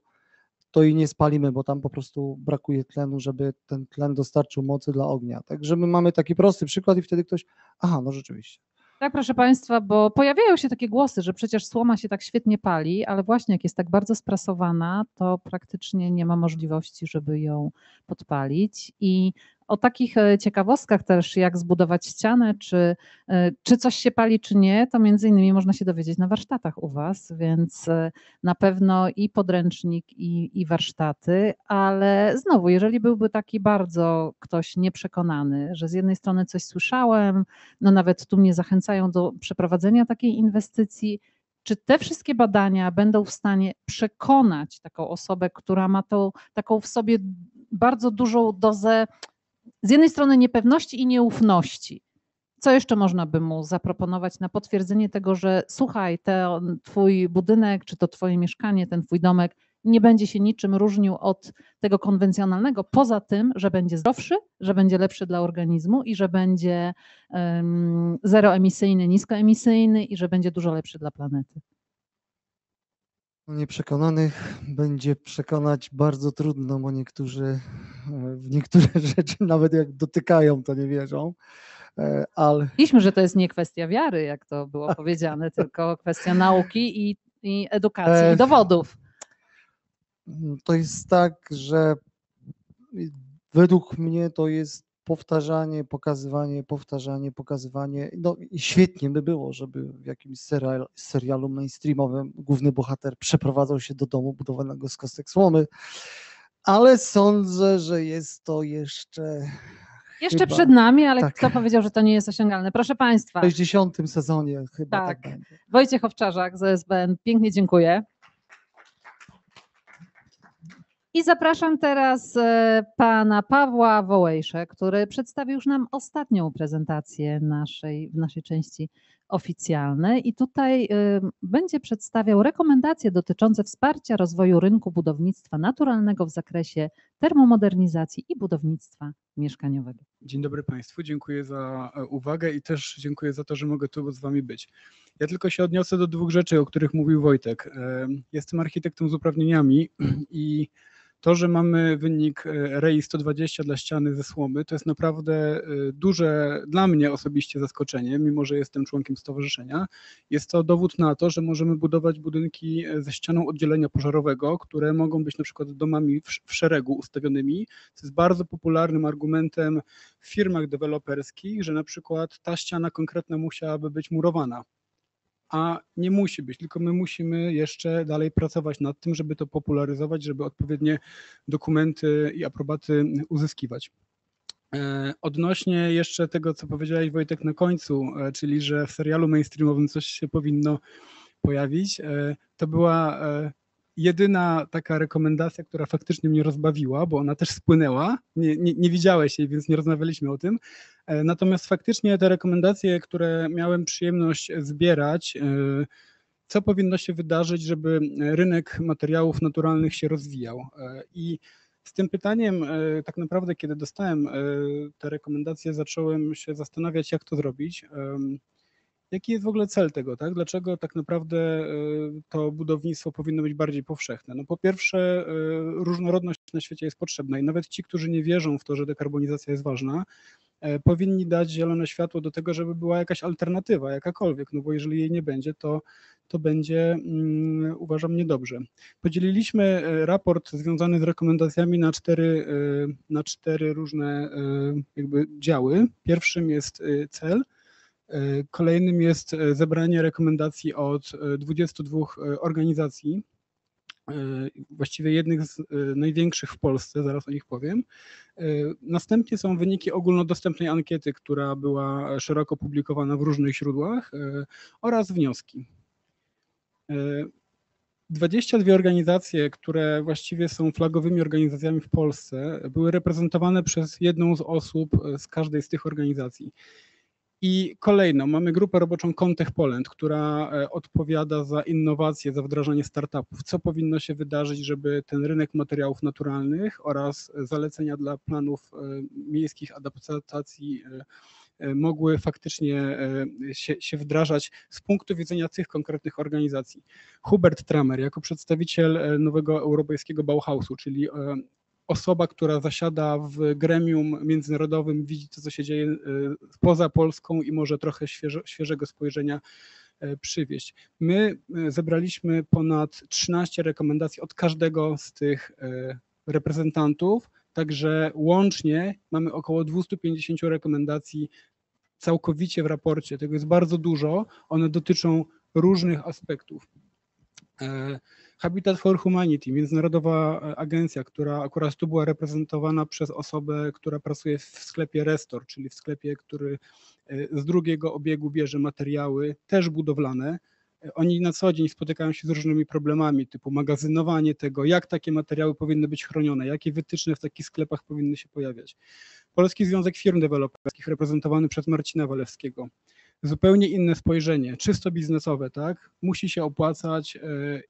to i nie spalimy, bo tam po prostu brakuje tlenu, żeby ten tlen dostarczył mocy dla ognia. Także my mamy taki prosty przykład i wtedy ktoś, aha, no rzeczywiście. Tak, proszę Państwa, bo pojawiają się takie głosy, że przecież słoma się tak świetnie pali, ale właśnie jak jest tak bardzo sprasowana, to praktycznie nie ma możliwości, żeby ją podpalić. I o takich e, ciekawostkach też, jak zbudować ścianę, czy, e, czy coś się pali, czy nie, to między innymi można się dowiedzieć na warsztatach u Was, więc e, na pewno i podręcznik, i, i warsztaty, ale znowu, jeżeli byłby taki bardzo ktoś nieprzekonany, że z jednej strony coś słyszałem, no nawet tu mnie zachęcają do przeprowadzenia takiej inwestycji. Czy te wszystkie badania będą w stanie przekonać taką osobę, która ma tą taką w sobie bardzo dużą dozę z jednej strony niepewności i nieufności? Co jeszcze można by mu zaproponować na potwierdzenie tego, że słuchaj, ten twój budynek, czy to twoje mieszkanie, ten twój domek nie będzie się niczym różnił od tego konwencjonalnego, poza tym, że będzie zdrowszy, że będzie lepszy dla organizmu i że będzie em, zeroemisyjny, niskoemisyjny i że będzie dużo lepszy dla planety. Nieprzekonanych będzie przekonać bardzo trudno, bo niektórzy e, w niektóre rzeczy nawet jak dotykają, to nie wierzą. E, Ale Myśleliśmy, że to jest nie kwestia wiary, jak to było powiedziane, tylko kwestia nauki i, i edukacji i Ech. dowodów. To jest tak, że według mnie to jest powtarzanie, pokazywanie, powtarzanie, pokazywanie. No i świetnie by było, żeby w jakimś serial, serialu mainstreamowym główny bohater przeprowadzał się do domu budowanego z kostek słomy, ale sądzę, że jest to jeszcze Jeszcze chyba przed nami, ale tak. kto powiedział, że to nie jest osiągalne? Proszę Państwa, w 60 sezonie chyba tak, Tak. Wojciech Owczarzak z SBN, pięknie dziękuję. I zapraszam teraz e, pana Pawła Wołejsze, który przedstawi już nam ostatnią prezentację naszej, w naszej części oficjalnej i tutaj e, będzie przedstawiał rekomendacje dotyczące wsparcia rozwoju rynku budownictwa naturalnego w zakresie termomodernizacji i budownictwa mieszkaniowego. Dzień dobry Państwu, dziękuję za e, uwagę i też dziękuję za to, że mogę tu z Wami być. Ja tylko się odniosę do dwóch rzeczy, o których mówił Wojtek. Jestem architektem z uprawnieniami i To, że mamy wynik e, REI 120 dla ściany ze słomy, to jest naprawdę e, duże dla mnie osobiście zaskoczenie, mimo że jestem członkiem stowarzyszenia. Jest to dowód na to, że możemy budować budynki e, ze ścianą oddzielenia pożarowego, które mogą być na przykład domami w, szeregu ustawionymi, co jest bardzo popularnym argumentem w firmach deweloperskich, że na przykład ta ściana konkretna musiałaby być murowana a nie musi być, tylko my musimy jeszcze dalej pracować nad tym, żeby to popularyzować, żeby odpowiednie dokumenty i aprobaty uzyskiwać. E, odnośnie jeszcze tego, co powiedziałeś Wojtek na końcu, e, czyli że w serialu mainstreamowym coś się powinno pojawić, e, to była jedyna taka rekomendacja, która faktycznie mnie rozbawiła, bo ona też spłynęła. Nie, nie, nie widziałeś jej, więc nie rozmawialiśmy o tym. E, natomiast faktycznie te rekomendacje, które miałem przyjemność zbierać, e, co powinno się wydarzyć, żeby rynek materiałów naturalnych się rozwijał. E, I z tym pytaniem, tak naprawdę, kiedy dostałem te rekomendacje, zacząłem się zastanawiać, jak to zrobić. Jaki jest w ogóle cel tego, tak? Dlaczego tak naprawdę to budownictwo powinno być bardziej powszechne? No po pierwsze, różnorodność na świecie jest potrzebna i nawet ci, którzy nie wierzą w to, że dekarbonizacja jest ważna, E, powinni dać zielone światło do tego, żeby była jakaś alternatywa, jakakolwiek, no bo jeżeli jej nie będzie, to, to będzie, um, uważam, niedobrze. Podzieliliśmy raport związany z rekomendacjami na cztery, na cztery różne jakby działy. Pierwszym jest cel, kolejnym jest zebranie rekomendacji od 22 organizacji, E, właściwie jednych z e, największych w Polsce, zaraz o nich powiem. E, następnie są wyniki ogólnodostępnej ankiety, która była szeroko publikowana w różnych źródłach oraz wnioski. 22 organizacje, które właściwie są flagowymi organizacjami w Polsce, były reprezentowane przez jedną z osób z każdej z tych organizacji. I kolejną, mamy grupę roboczą Contech Poland, która e, odpowiada za innowacje, za wdrażanie startupów. Co powinno się wydarzyć, żeby ten rynek materiałów naturalnych oraz zalecenia dla planów e, miejskich adaptacji e, mogły faktycznie się, się, wdrażać z punktu widzenia tych konkretnych organizacji. Hubert Tramer jako przedstawiciel nowego europejskiego Bauhausu, czyli osoba, która zasiada w gremium międzynarodowym, widzi to, co się dzieje e, poza Polską i może trochę świeże, świeżego spojrzenia e, przywieźć. My e, zebraliśmy ponad 13 rekomendacji od każdego z tych reprezentantów, także łącznie mamy około 250 rekomendacji całkowicie w raporcie. Tego jest bardzo dużo. One dotyczą różnych aspektów. Habitat for Humanity, międzynarodowa e, agencja, która akurat tu była reprezentowana przez osobę, która pracuje w sklepie Restor, czyli w sklepie, który e, z drugiego obiegu bierze materiały, też budowlane. E, oni na co dzień spotykają się z różnymi problemami, typu magazynowanie tego, jak takie materiały powinny być chronione, jakie wytyczne w takich sklepach powinny się pojawiać. Polski Związek Firm Deweloperskich, reprezentowany przez Marcina Walewskiego zupełnie inne spojrzenie, czysto biznesowe, tak? Musi się opłacać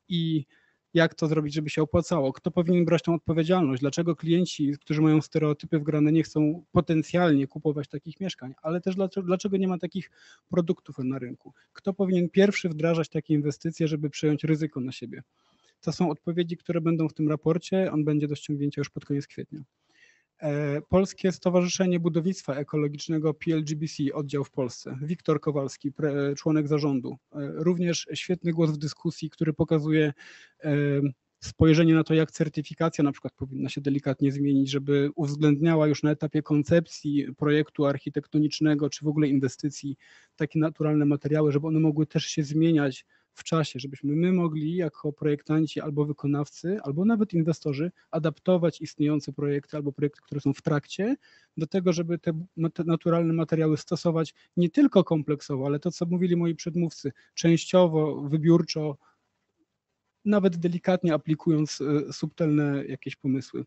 i jak to zrobić, żeby się opłacało, kto powinien brać tą odpowiedzialność, dlaczego klienci, którzy mają stereotypy wgrane, nie chcą potencjalnie kupować takich mieszkań, ale też dlaczego, dlaczego nie ma takich produktów na rynku, kto powinien pierwszy wdrażać takie inwestycje, żeby przejąć ryzyko na siebie. To są odpowiedzi, które będą w tym raporcie, on będzie do ściągnięcia już pod koniec kwietnia. E, Polskie Stowarzyszenie Budownictwa Ekologicznego PLGBC, oddział w Polsce. Wiktor Kowalski, członek zarządu. E, również świetny głos w dyskusji, który pokazuje e, spojrzenie na to, jak certyfikacja na przykład powinna się delikatnie zmienić, żeby uwzględniała już na etapie koncepcji projektu architektonicznego czy w ogóle inwestycji takie naturalne materiały, żeby one mogły też się zmieniać w czasie, żebyśmy my mogli jako projektanci albo wykonawcy, albo nawet inwestorzy adaptować istniejące projekty albo projekty, które są w trakcie, do tego, żeby te naturalne materiały stosować nie tylko kompleksowo, ale to, co mówili moi przedmówcy, częściowo, wybiórczo, nawet delikatnie aplikując e, subtelne jakieś pomysły.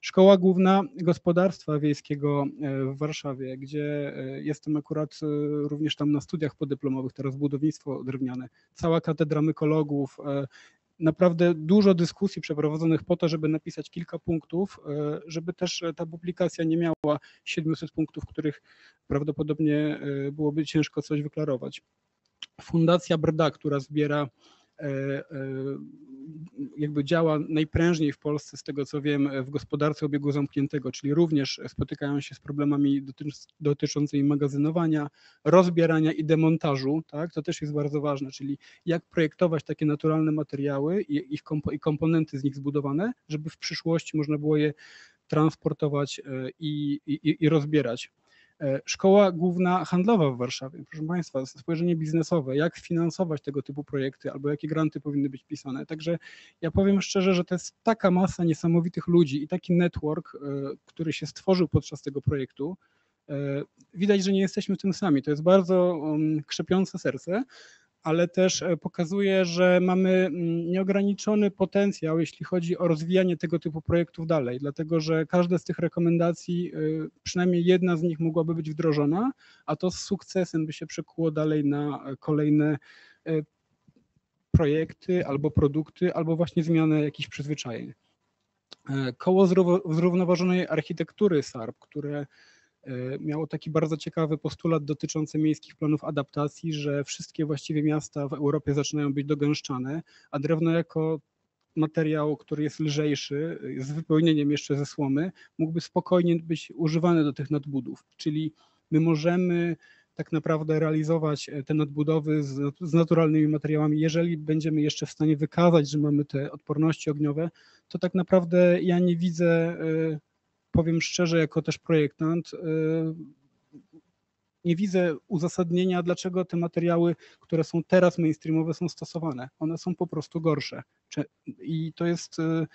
Szkoła Główna Gospodarstwa Wiejskiego e, w Warszawie, gdzie e, jestem akurat również tam na studiach podyplomowych, teraz budownictwo drewniane, cała katedra mykologów, naprawdę dużo dyskusji przeprowadzonych po to, żeby napisać kilka punktów, żeby też ta publikacja nie miała 700 punktów, których prawdopodobnie byłoby ciężko coś wyklarować. Fundacja Brda, która zbiera jakby działa najprężniej w Polsce, z tego co wiem, w gospodarce obiegu zamkniętego, czyli również spotykają się z problemami dotyczącymi magazynowania, rozbierania i demontażu, tak? to też jest bardzo ważne, czyli jak projektować takie naturalne materiały i, ich i komponenty z nich zbudowane, żeby w przyszłości można było je transportować e, i, i, i rozbierać. E, Szkoła Główna Handlowa w Warszawie, proszę Państwa, spojrzenie biznesowe, jak finansować tego typu projekty albo jakie granty powinny być pisane. Także ja powiem szczerze, że to jest taka masa niesamowitych ludzi i taki network, e, który się stworzył podczas tego projektu. E, Widać, że nie jesteśmy w tym sami. To jest bardzo um, krzepiące serce, ale też e, pokazuje, że mamy mm, nieograniczony potencjał, jeśli chodzi o rozwijanie tego typu projektów dalej, dlatego że każda z tych rekomendacji, y, przynajmniej jedna z nich mogłaby być wdrożona, a to z sukcesem by się przekuło dalej na e, kolejne e, projekty albo produkty, albo właśnie zmianę jakichś przyzwyczajeń. E, Koło zrówno- zrównoważonej architektury SARP, które e, miało taki bardzo ciekawy postulat dotyczący miejskich planów adaptacji, że wszystkie właściwie miasta w Europie zaczynają być dogęszczane, a drewno jako materiał, który jest lżejszy, z wypełnieniem jeszcze ze słomy, mógłby spokojnie być używany do tych nadbudów. Czyli my możemy tak naprawdę realizować e, te nadbudowy z, z naturalnymi materiałami. Jeżeli będziemy jeszcze w stanie wykazać, że mamy te odporności ogniowe, to tak naprawdę ja nie widzę, y, powiem szczerze, jako też projektant, y, nie widzę uzasadnienia, dlaczego te materiały, które są teraz mainstreamowe, są stosowane. One są po prostu gorsze. I to jest, y,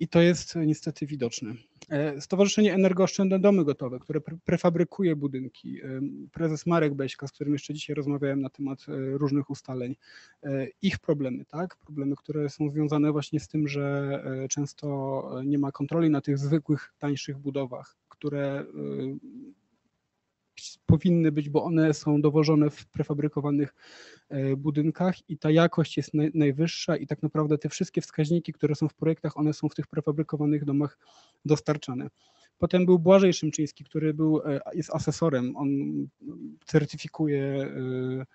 i to jest niestety widoczne. E, Stowarzyszenie Energooszczędne Domy Gotowe, które pre- prefabrykuje budynki. Ym, Prezes Marek Beśka, z którym jeszcze dzisiaj rozmawiałem na temat e, różnych ustaleń. E, Ich problemy, tak? Problemy, które są związane właśnie z tym, że e, często nie ma kontroli na tych zwykłych, tańszych budowach, które powinny być, bo one są dowożone w prefabrykowanych e, budynkach i ta jakość jest naj, najwyższa i tak naprawdę te wszystkie wskaźniki, które są w projektach, one są w tych prefabrykowanych domach dostarczane. Potem był Błażej Szymczyński, który był, e, jest asesorem, on certyfikuje e,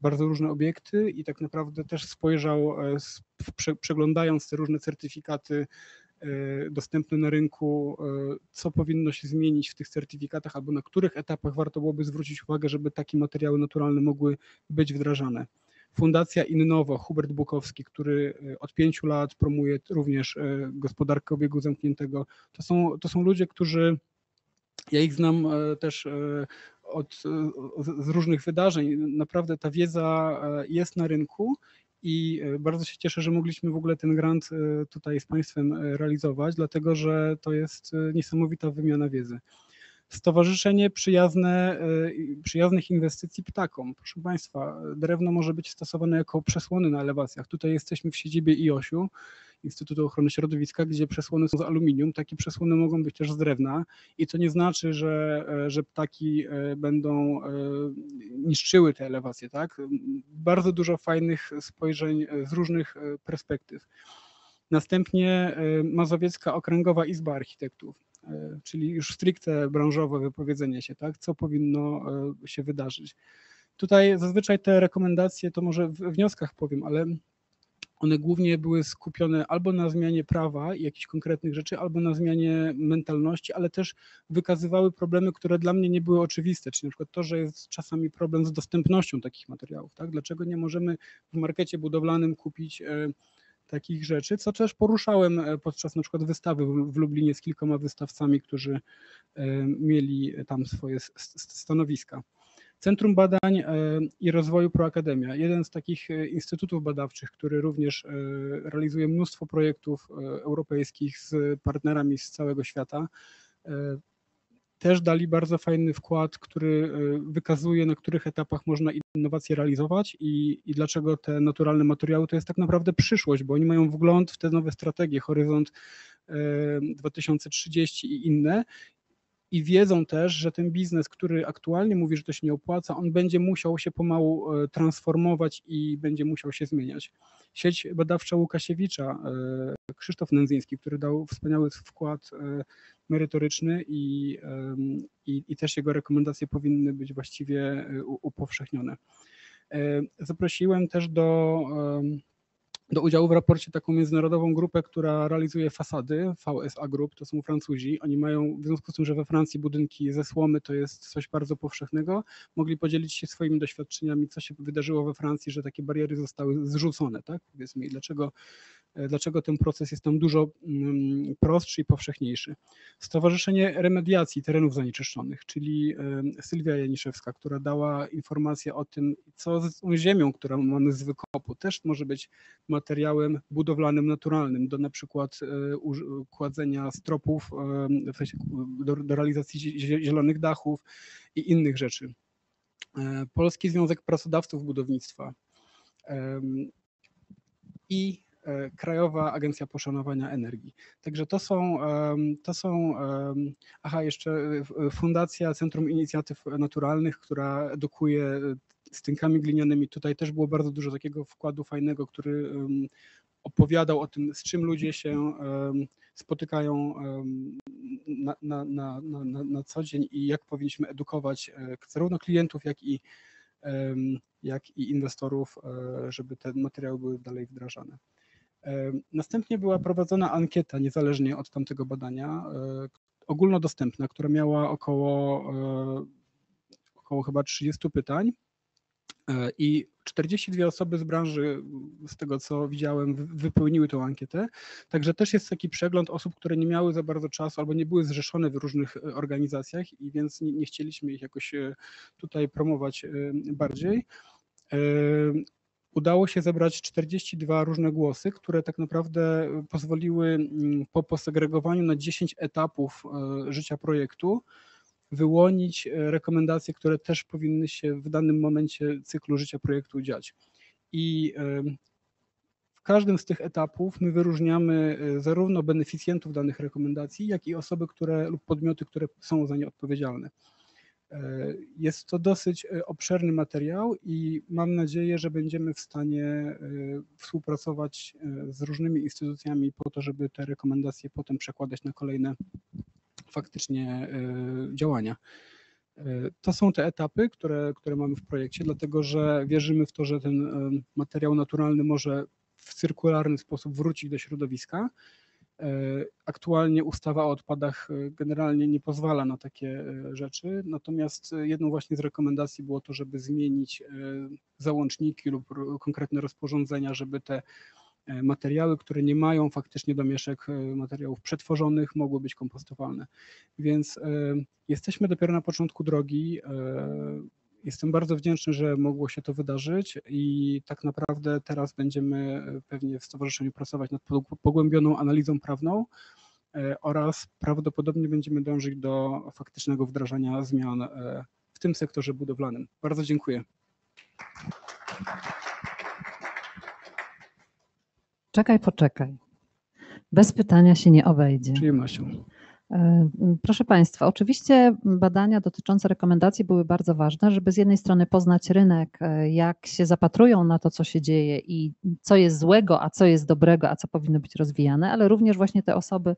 bardzo różne obiekty i tak naprawdę też spojrzał, przeglądając te różne certyfikaty dostępne na rynku, e, co powinno się zmienić w tych certyfikatach albo na których etapach warto byłoby zwrócić uwagę, żeby takie materiały naturalne mogły być wdrażane. Fundacja Innowo, Hubert Bukowski, który e, od pięciu lat promuje również e, gospodarkę obiegu zamkniętego. To są, to są ludzie, którzy, ja ich znam e, też e, od, e, z- różnych wydarzeń. Naprawdę ta wiedza e, jest na rynku i e, bardzo się cieszę, że mogliśmy w ogóle ten grant e, tutaj z Państwem e, realizować, dlatego że to jest niesamowita wymiana wiedzy. Stowarzyszenie przyjazne, przyjaznych inwestycji ptakom. Proszę Państwa, drewno może być stosowane jako przesłony na elewacjach. Tutaj jesteśmy w siedzibie IOŚ-u, Instytutu Ochrony Środowiska, gdzie przesłony są z aluminium. Takie przesłony mogą być też z drewna i to nie znaczy, że, e, że ptaki e, będą e, niszczyły te elewacje. Tak? Bardzo dużo fajnych spojrzeń z różnych perspektyw. Następnie Mazowiecka Okręgowa Izba Architektów, czyli już stricte branżowe wypowiedzenie się, tak? co powinno się wydarzyć. Tutaj zazwyczaj te rekomendacje, to może w wnioskach powiem, ale one głównie były skupione albo na zmianie prawa i jakichś konkretnych rzeczy, albo na zmianie mentalności, ale też wykazywały problemy, które dla mnie nie były oczywiste, czyli na przykład to, że jest czasami problem z dostępnością takich materiałów. Tak? Dlaczego nie możemy w markecie budowlanym kupić e, takich rzeczy, co też poruszałem e, podczas na przykład wystawy w Lublinie z kilkoma wystawcami, którzy e, mieli tam swoje stanowiska. Centrum Badań e, i Rozwoju Proakademia, jeden z takich e, instytutów badawczych, który również e, realizuje mnóstwo projektów europejskich z partnerami z całego świata. Też dali bardzo fajny wkład, który wykazuje, na których etapach można innowacje realizować i, i dlaczego te naturalne materiały to jest tak naprawdę przyszłość, bo oni mają wgląd w te nowe strategie, Horyzont e, 2030 i inne i wiedzą też, że ten biznes, który aktualnie mówi, że to się nie opłaca, on będzie musiał się pomału e, transformować i będzie musiał się zmieniać. Sieć badawcza Łukasiewicza, e, Krzysztof Nędzyński, który dał wspaniały wkład e, merytoryczny i, i, i też jego rekomendacje powinny być właściwie upowszechnione. Zaprosiłem też do, do udziału w raporcie taką międzynarodową grupę, która realizuje fasady, VSA Group, to są Francuzi. Oni mają, w związku z tym, że we Francji budynki ze słomy to jest coś bardzo powszechnego, mogli podzielić się swoimi doświadczeniami, co się wydarzyło we Francji, że takie bariery zostały zrzucone, tak? Powiedzmy, dlaczego, dlaczego ten proces jest tam dużo mm, prostszy i powszechniejszy. Stowarzyszenie Remediacji Terenów Zanieczyszczonych, czyli e, Sylwia Janiszewska, która dała informację o tym, co z ziemią, którą mamy z wykopu, też może być materiałem budowlanym naturalnym do na przykład e, kładzenia stropów, e, w sensie do, do realizacji zie- zie- zielonych dachów i innych rzeczy. E, Polski Związek Pracodawców Budownictwa i e, Krajowa Agencja Poszanowania Energii. Także to są, to są aha, jeszcze e, f- Fundacja Centrum Inicjatyw Naturalnych, która edukuje e, stynkami glinianymi. Tutaj też było bardzo dużo takiego wkładu fajnego, który opowiadał o tym, z czym ludzie się spotykają na, na, na, na, na, co dzień i jak powinniśmy edukować e, zarówno klientów, jak i, jak i inwestorów, e, żeby te materiały były dalej wdrażane. Em, Następnie była prowadzona ankieta niezależnie od tamtego badania, e, ogólnodostępna, która miała około, e, około chyba 30 pytań. E, I 42 osoby z branży, z tego co widziałem, wy- wypełniły tę ankietę. Także też jest taki przegląd osób, które nie miały za bardzo czasu albo nie były zrzeszone w różnych e, organizacjach i więc nie, nie chcieliśmy ich jakoś e, tutaj promować e, bardziej. E, Udało się zebrać 42 różne głosy, które tak naprawdę pozwoliły mm, po posegregowaniu na 10 etapów e, życia projektu wyłonić e, rekomendacje, które też powinny się w danym momencie cyklu życia projektu dziać. I e, w każdym z tych etapów my wyróżniamy e, zarówno beneficjentów danych rekomendacji, jak i osoby, które lub podmioty, które są za nie odpowiedzialne. E, Jest to dosyć e, obszerny materiał i mam nadzieję, że będziemy w stanie e, współpracować z różnymi instytucjami po to, żeby te rekomendacje potem przekładać na kolejne faktycznie działania. To są te etapy, które, które mamy w projekcie, dlatego że wierzymy w to, że ten materiał naturalny może w cyrkularny sposób wrócić do środowiska. E, Aktualnie ustawa o odpadach e, generalnie nie pozwala na takie e, rzeczy, natomiast jedną właśnie z rekomendacji było to, żeby zmienić załączniki lub konkretne rozporządzenia, żeby te materiały, które nie mają faktycznie domieszek materiałów przetworzonych, mogły być kompostowalne. Więc jesteśmy dopiero na początku drogi. Jestem bardzo wdzięczny, że mogło się to wydarzyć i tak naprawdę teraz będziemy e, pewnie w stowarzyszeniu pracować nad pog- pogłębioną analizą prawną e, oraz prawdopodobnie będziemy dążyć do faktycznego wdrażania zmian e, w tym sektorze budowlanym. Bardzo dziękuję. Czekaj, poczekaj. Bez pytania się nie obejdzie. Przyjemnością. E, Proszę Państwa, oczywiście badania dotyczące rekomendacji były bardzo ważne, żeby z jednej strony poznać rynek, e, jak się zapatrują na to, co się dzieje i co jest złego, a co jest dobrego, a co powinno być rozwijane, ale również właśnie te osoby,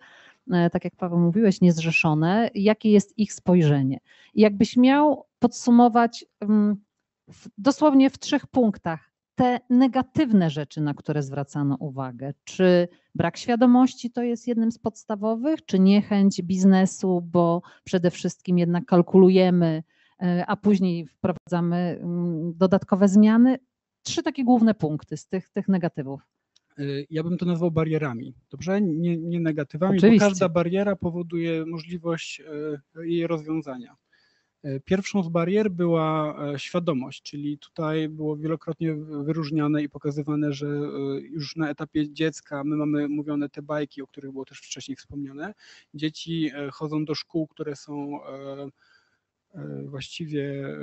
e, tak jak Paweł mówiłeś, niezrzeszone, jakie jest ich spojrzenie. Jakbyś miał podsumować dosłownie w trzech punktach te negatywne rzeczy, na które zwracano uwagę, czy Brak świadomości to jest jednym z podstawowych, czy niechęć biznesu, bo przede wszystkim jednak kalkulujemy, e, a później wprowadzamy mm, dodatkowe zmiany. Trzy takie główne punkty z tych, tych negatywów. Y, Ja bym to nazwał barierami, dobrze? Nie, nie negatywami, Oczywiście. bo każda bariera powoduje możliwość y, jej rozwiązania. Y, Pierwszą z barier była e, świadomość, czyli tutaj było wielokrotnie wyróżniane i pokazywane, że y, już na etapie dziecka my mamy mówione te bajki, o których było też wcześniej wspomniane. Dzieci e, chodzą do szkół, które są e, e, właściwie e,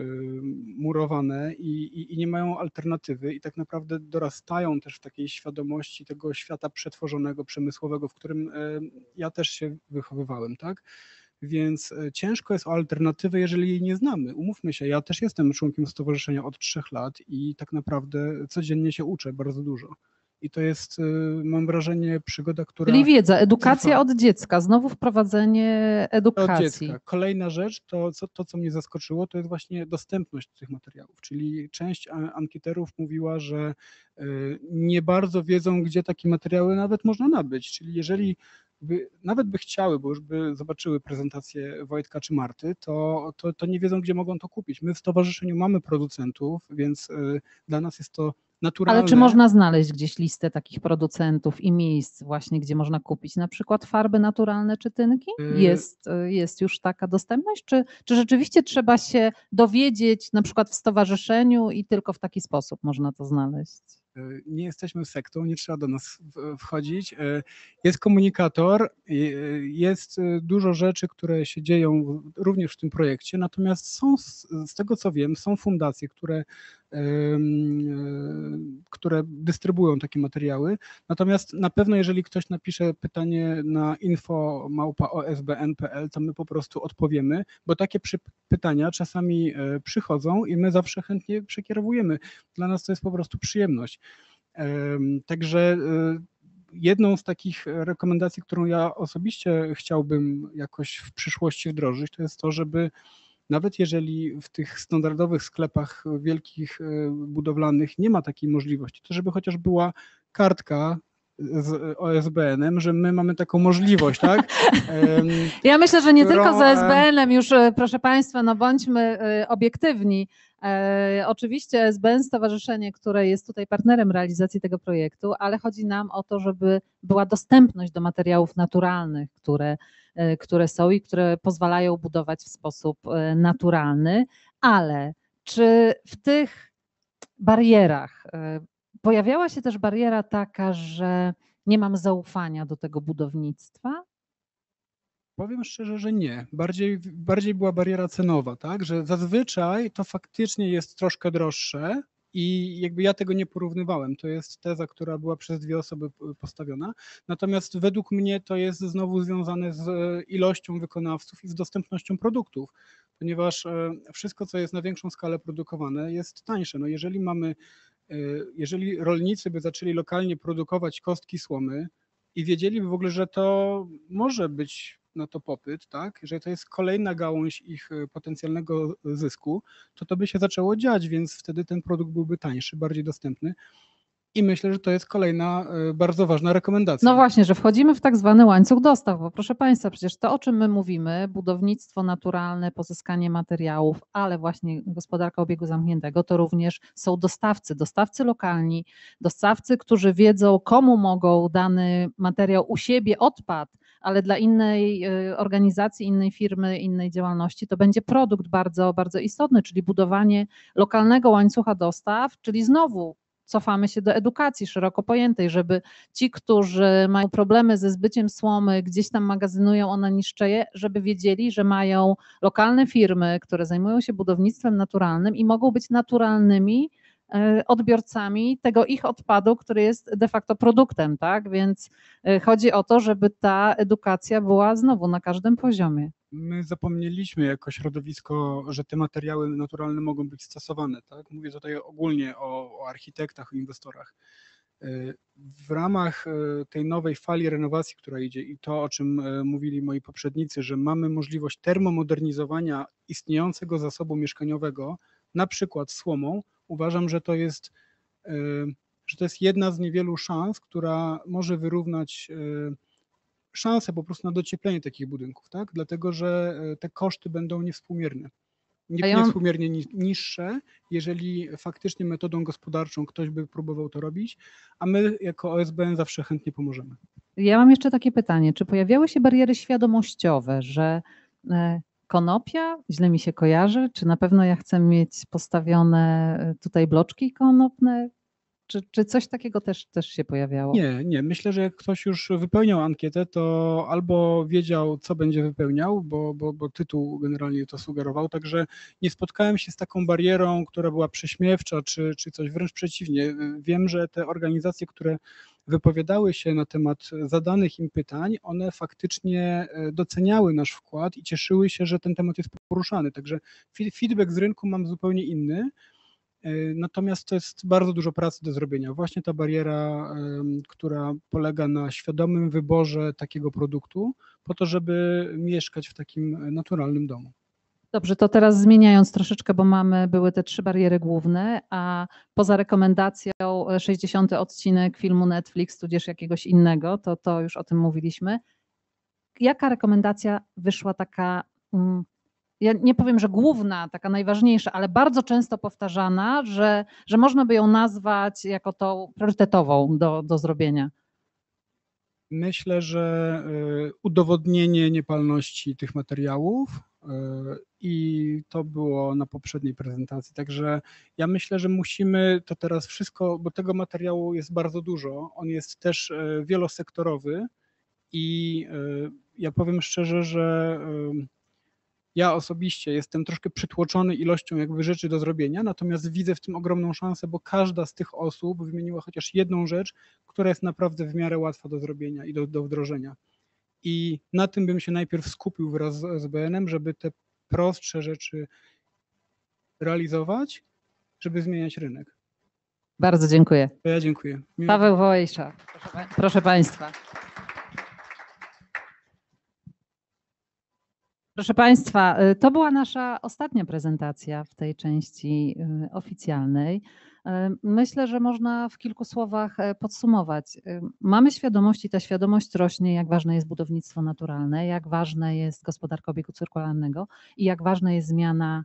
murowane i, i, i nie mają alternatywy i tak naprawdę dorastają też w takiej świadomości tego świata przetworzonego, przemysłowego, w którym e, ja też się wychowywałem, tak? Więc e, ciężko jest o alternatywę, jeżeli jej nie znamy. Umówmy się, ja też jestem członkiem stowarzyszenia od trzech lat i tak naprawdę codziennie się uczę bardzo dużo. i to jest, y, mam wrażenie, przygoda, która... Czyli wiedza, edukacja trwa. od dziecka, znowu wprowadzenie od edukacji. dziecka. Kolejna rzecz, to co, to co mnie zaskoczyło, to jest właśnie dostępność tych materiałów, czyli część a- ankieterów mówiła, że nie bardzo wiedzą, gdzie takie materiały nawet można nabyć, czyli jeżeli by, nawet by chciały, bo już by zobaczyły prezentację Wojtka czy Marty, to, to, to nie wiedzą, gdzie mogą to kupić. My w stowarzyszeniu mamy producentów, więc y, dla nas jest to naturalne. Ale czy można znaleźć gdzieś listę takich producentów i miejsc właśnie, gdzie można kupić na przykład farby naturalne czy tynki? Y- Jest, y, jest już taka dostępność? Czy, czy rzeczywiście trzeba się dowiedzieć na przykład w stowarzyszeniu i tylko w taki sposób można to znaleźć? Y, nie jesteśmy sektą, nie trzeba do nas wchodzić. Y, Jest komunikator, y, jest dużo rzeczy, które się dzieją również w tym projekcie, natomiast są, z tego co wiem, są fundacje, które, które dystrybuują takie materiały. Natomiast na pewno, jeżeli ktoś napisze pytanie na info.osbn.pl, to my po prostu odpowiemy, bo takie pytania czasami y, przychodzą i my zawsze chętnie przekierowujemy. Dla nas to jest po prostu przyjemność. Em, Także y, jedną z takich rekomendacji, którą ja osobiście chciałbym jakoś w przyszłości wdrożyć, to jest to, żeby nawet jeżeli w tych standardowych sklepach wielkich y, budowlanych nie ma takiej możliwości, to żeby chociaż była kartka z OSBN-em, że my mamy taką możliwość, tak? Ja myślę, że nie którą, tylko z e, SBN-em już, e, proszę Państwa, no bądźmy e, obiektywni. E, Oczywiście SBN, stowarzyszenie, które jest tutaj partnerem realizacji tego projektu, ale chodzi nam o to, żeby była dostępność do materiałów naturalnych, które, e, które są i które pozwalają budować w sposób e, naturalny, ale czy w tych barierach e, pojawiała się też bariera taka, że nie mam zaufania do tego budownictwa? Powiem szczerze, że nie. Bardziej, bardziej była bariera cenowa, tak? Że zazwyczaj to faktycznie jest troszkę droższe i jakby ja tego nie porównywałem. To jest teza, która była przez dwie osoby postawiona. Natomiast według mnie to jest znowu związane z e, ilością wykonawców i z dostępnością produktów, ponieważ e, wszystko, co jest na większą skalę produkowane, jest tańsze. No jeżeli mamy, e, jeżeli rolnicy by zaczęli lokalnie produkować kostki słomy, i wiedzieliby w ogóle, że to może być na to popyt, tak, że to jest kolejna gałąź ich e, potencjalnego zysku, to to by się zaczęło dziać, więc wtedy ten produkt byłby tańszy, bardziej dostępny. I myślę, że to jest kolejna e, bardzo ważna rekomendacja. No właśnie, że wchodzimy w tak zwany łańcuch dostaw, bo proszę Państwa, przecież to, o czym my mówimy, budownictwo naturalne, pozyskanie materiałów, ale właśnie gospodarka obiegu zamkniętego, to również są dostawcy, dostawcy lokalni, dostawcy, którzy wiedzą, komu mogą dany materiał u siebie odpadł, ale dla innej e, organizacji, innej firmy, innej działalności to będzie produkt bardzo, bardzo istotny, czyli budowanie lokalnego łańcucha dostaw, czyli znowu cofamy się do edukacji szeroko pojętej, żeby ci, którzy mają problemy ze zbyciem słomy, gdzieś tam magazynują, ona niszczeje, żeby wiedzieli, że mają lokalne firmy, które zajmują się budownictwem naturalnym i mogą być naturalnymi odbiorcami tego ich odpadu, który jest de facto produktem, tak? Więc e, chodzi o to, żeby ta edukacja była znowu na każdym poziomie. My zapomnieliśmy jako środowisko, że te materiały naturalne mogą być stosowane. Tak? Mówię tutaj ogólnie o, o architektach, o inwestorach. Y, W ramach tej nowej fali renowacji, która idzie i to, o czym mówili moi poprzednicy, że mamy możliwość termomodernizowania istniejącego zasobu mieszkaniowego, na przykład słomą, uważam, że to jest, y, że to jest jedna z niewielu szans, która może wyrównać y, szansę po prostu na docieplenie takich budynków, tak? Dlatego, że e, te koszty będą niewspółmierne. Nie, ja mam- niewspółmiernie ni- niższe, jeżeli faktycznie metodą gospodarczą ktoś by próbował to robić, a my jako OSBN zawsze chętnie pomożemy. Ja mam jeszcze takie pytanie, czy pojawiały się bariery świadomościowe, że e, konopia? Źle mi się kojarzy, czy na pewno ja chcę mieć postawione e, tutaj bloczki konopne, czy, czy coś takiego też, też się pojawiało? Nie, nie. Myślę, że jak ktoś już wypełniał ankietę, to albo wiedział, co będzie wypełniał, bo, bo, bo tytuł generalnie to sugerował, także nie spotkałem się z taką barierą, która była prześmiewcza, czy, czy coś, wręcz przeciwnie. Wiem, że te organizacje, które wypowiadały się na temat zadanych im pytań, one faktycznie e, doceniały nasz wkład i cieszyły się, że ten temat jest poruszany. Także feedback z rynku mam zupełnie inny. Y, Natomiast to jest bardzo dużo pracy do zrobienia. Właśnie ta bariera, która polega na świadomym wyborze takiego produktu, po to, żeby mieszkać w takim naturalnym domu. Dobrze, to teraz zmieniając troszeczkę, bo mamy, były te trzy bariery główne, a poza rekomendacją e, 60 odcinek filmu Netflix, tudzież jakiegoś innego, to, to już o tym mówiliśmy. Jaka rekomendacja wyszła taka, mm, ja nie powiem, że główna, taka najważniejsza, ale bardzo często powtarzana, że, że można by ją nazwać jako tą priorytetową do, do zrobienia? Myślę, że y, udowodnienie niepalności tych materiałów y, i to było na poprzedniej prezentacji. Także ja myślę, że musimy to teraz wszystko, bo tego materiału jest bardzo dużo. On jest też y, wielosektorowy i ja powiem szczerze, że ja osobiście jestem troszkę przytłoczony ilością jakby rzeczy do zrobienia, natomiast widzę w tym ogromną szansę, bo każda z tych osób wymieniła chociaż jedną rzecz, która jest naprawdę w miarę łatwa do zrobienia i do, do wdrożenia. I na tym bym się najpierw skupił wraz z SBN-em, żeby te prostsze rzeczy realizować, żeby zmieniać rynek. Bardzo dziękuję. Ja dziękuję. Miło- Paweł Wołejsza, proszę, proszę Państwa. Proszę Państwa, y, to była nasza ostatnia prezentacja w tej części y, oficjalnej. Y, Myślę, że można w kilku słowach e, podsumować. Mamy świadomość i ta świadomość rośnie, jak ważne jest budownictwo naturalne, jak ważne jest gospodarka obiegu cyrkularnego i jak ważna jest zmiana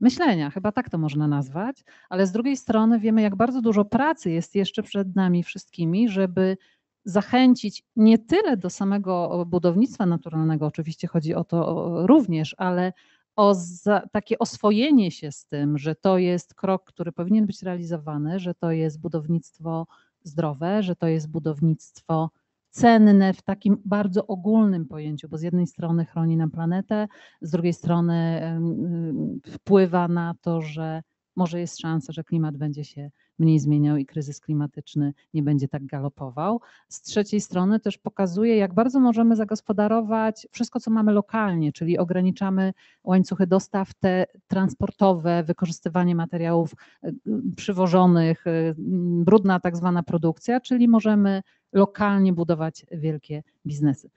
myślenia, chyba tak to można nazwać, ale z drugiej strony wiemy, jak bardzo dużo pracy jest jeszcze przed nami wszystkimi, żeby zachęcić nie tyle do samego budownictwa naturalnego, oczywiście chodzi o to również, ale o za, takie oswojenie się z tym, że to jest krok, który powinien być realizowany, że to jest budownictwo zdrowe, że to jest budownictwo cenne w takim bardzo ogólnym pojęciu, bo z jednej strony chroni nam planetę, z drugiej strony wpływa na to, że może jest szansa, że klimat będzie się mniej zmieniał i kryzys klimatyczny nie będzie tak galopował. Z trzeciej strony też pokazuje, jak bardzo możemy zagospodarować wszystko, co mamy lokalnie, czyli ograniczamy łańcuchy dostaw te transportowe, wykorzystywanie materiałów e, przywożonych, e, m, brudna tak zwana produkcja, czyli możemy lokalnie budować wielkie biznesy.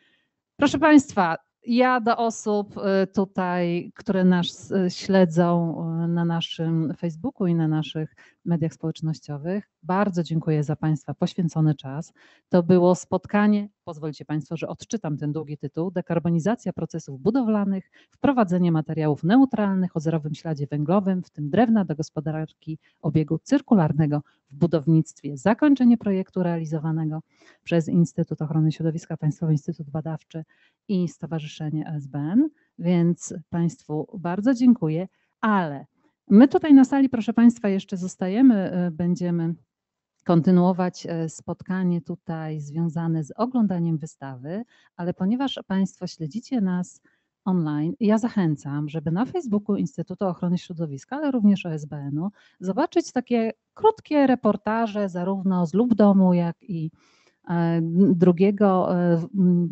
Proszę Państwa, ja do osób y, tutaj, które nas y, śledzą y, na naszym Facebooku i na naszych mediach społecznościowych, bardzo dziękuję za Państwa poświęcony czas. To było spotkanie, pozwolicie Państwo, że odczytam ten długi tytuł, dekarbonizacja procesów budowlanych, wprowadzenie materiałów neutralnych o zerowym śladzie węglowym, w tym drewna do gospodarki obiegu cyrkularnego w budownictwie, zakończenie projektu realizowanego przez Instytut Ochrony Środowiska, Państwowy Instytut Badawczy i Stowarzyszenie SBN, więc Państwu bardzo dziękuję, ale my tutaj na sali, proszę Państwa, jeszcze zostajemy, y, będziemy kontynuować e, spotkanie tutaj związane z oglądaniem wystawy, ale ponieważ Państwo śledzicie nas online, ja zachęcam, żeby na Facebooku Instytutu Ochrony Środowiska, ale również OSBN-u zobaczyć takie krótkie reportaże zarówno z lub domu, jak i e, drugiego, e,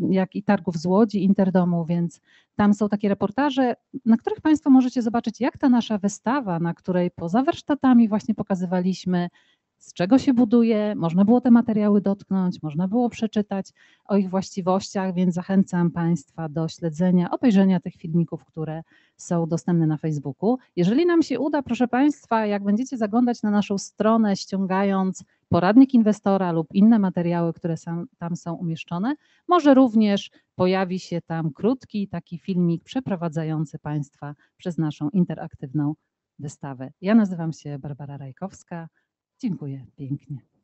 jak i targów z Łodzi, Interdomu, więc tam są takie reportaże, na których Państwo możecie zobaczyć, jak ta nasza wystawa, na której poza warsztatami właśnie pokazywaliśmy, z czego się buduje, można było te materiały dotknąć, można było przeczytać o ich właściwościach, więc zachęcam Państwa do śledzenia, obejrzenia tych filmików, które są dostępne na Facebooku. Jeżeli nam się uda, proszę Państwa, jak będziecie zaglądać na naszą stronę, ściągając poradnik inwestora lub inne materiały, które tam są umieszczone, może również pojawi się tam krótki taki filmik przeprowadzający Państwa przez naszą interaktywną wystawę. Ja nazywam się Barbara Rajkowska. Dziękuję pięknie.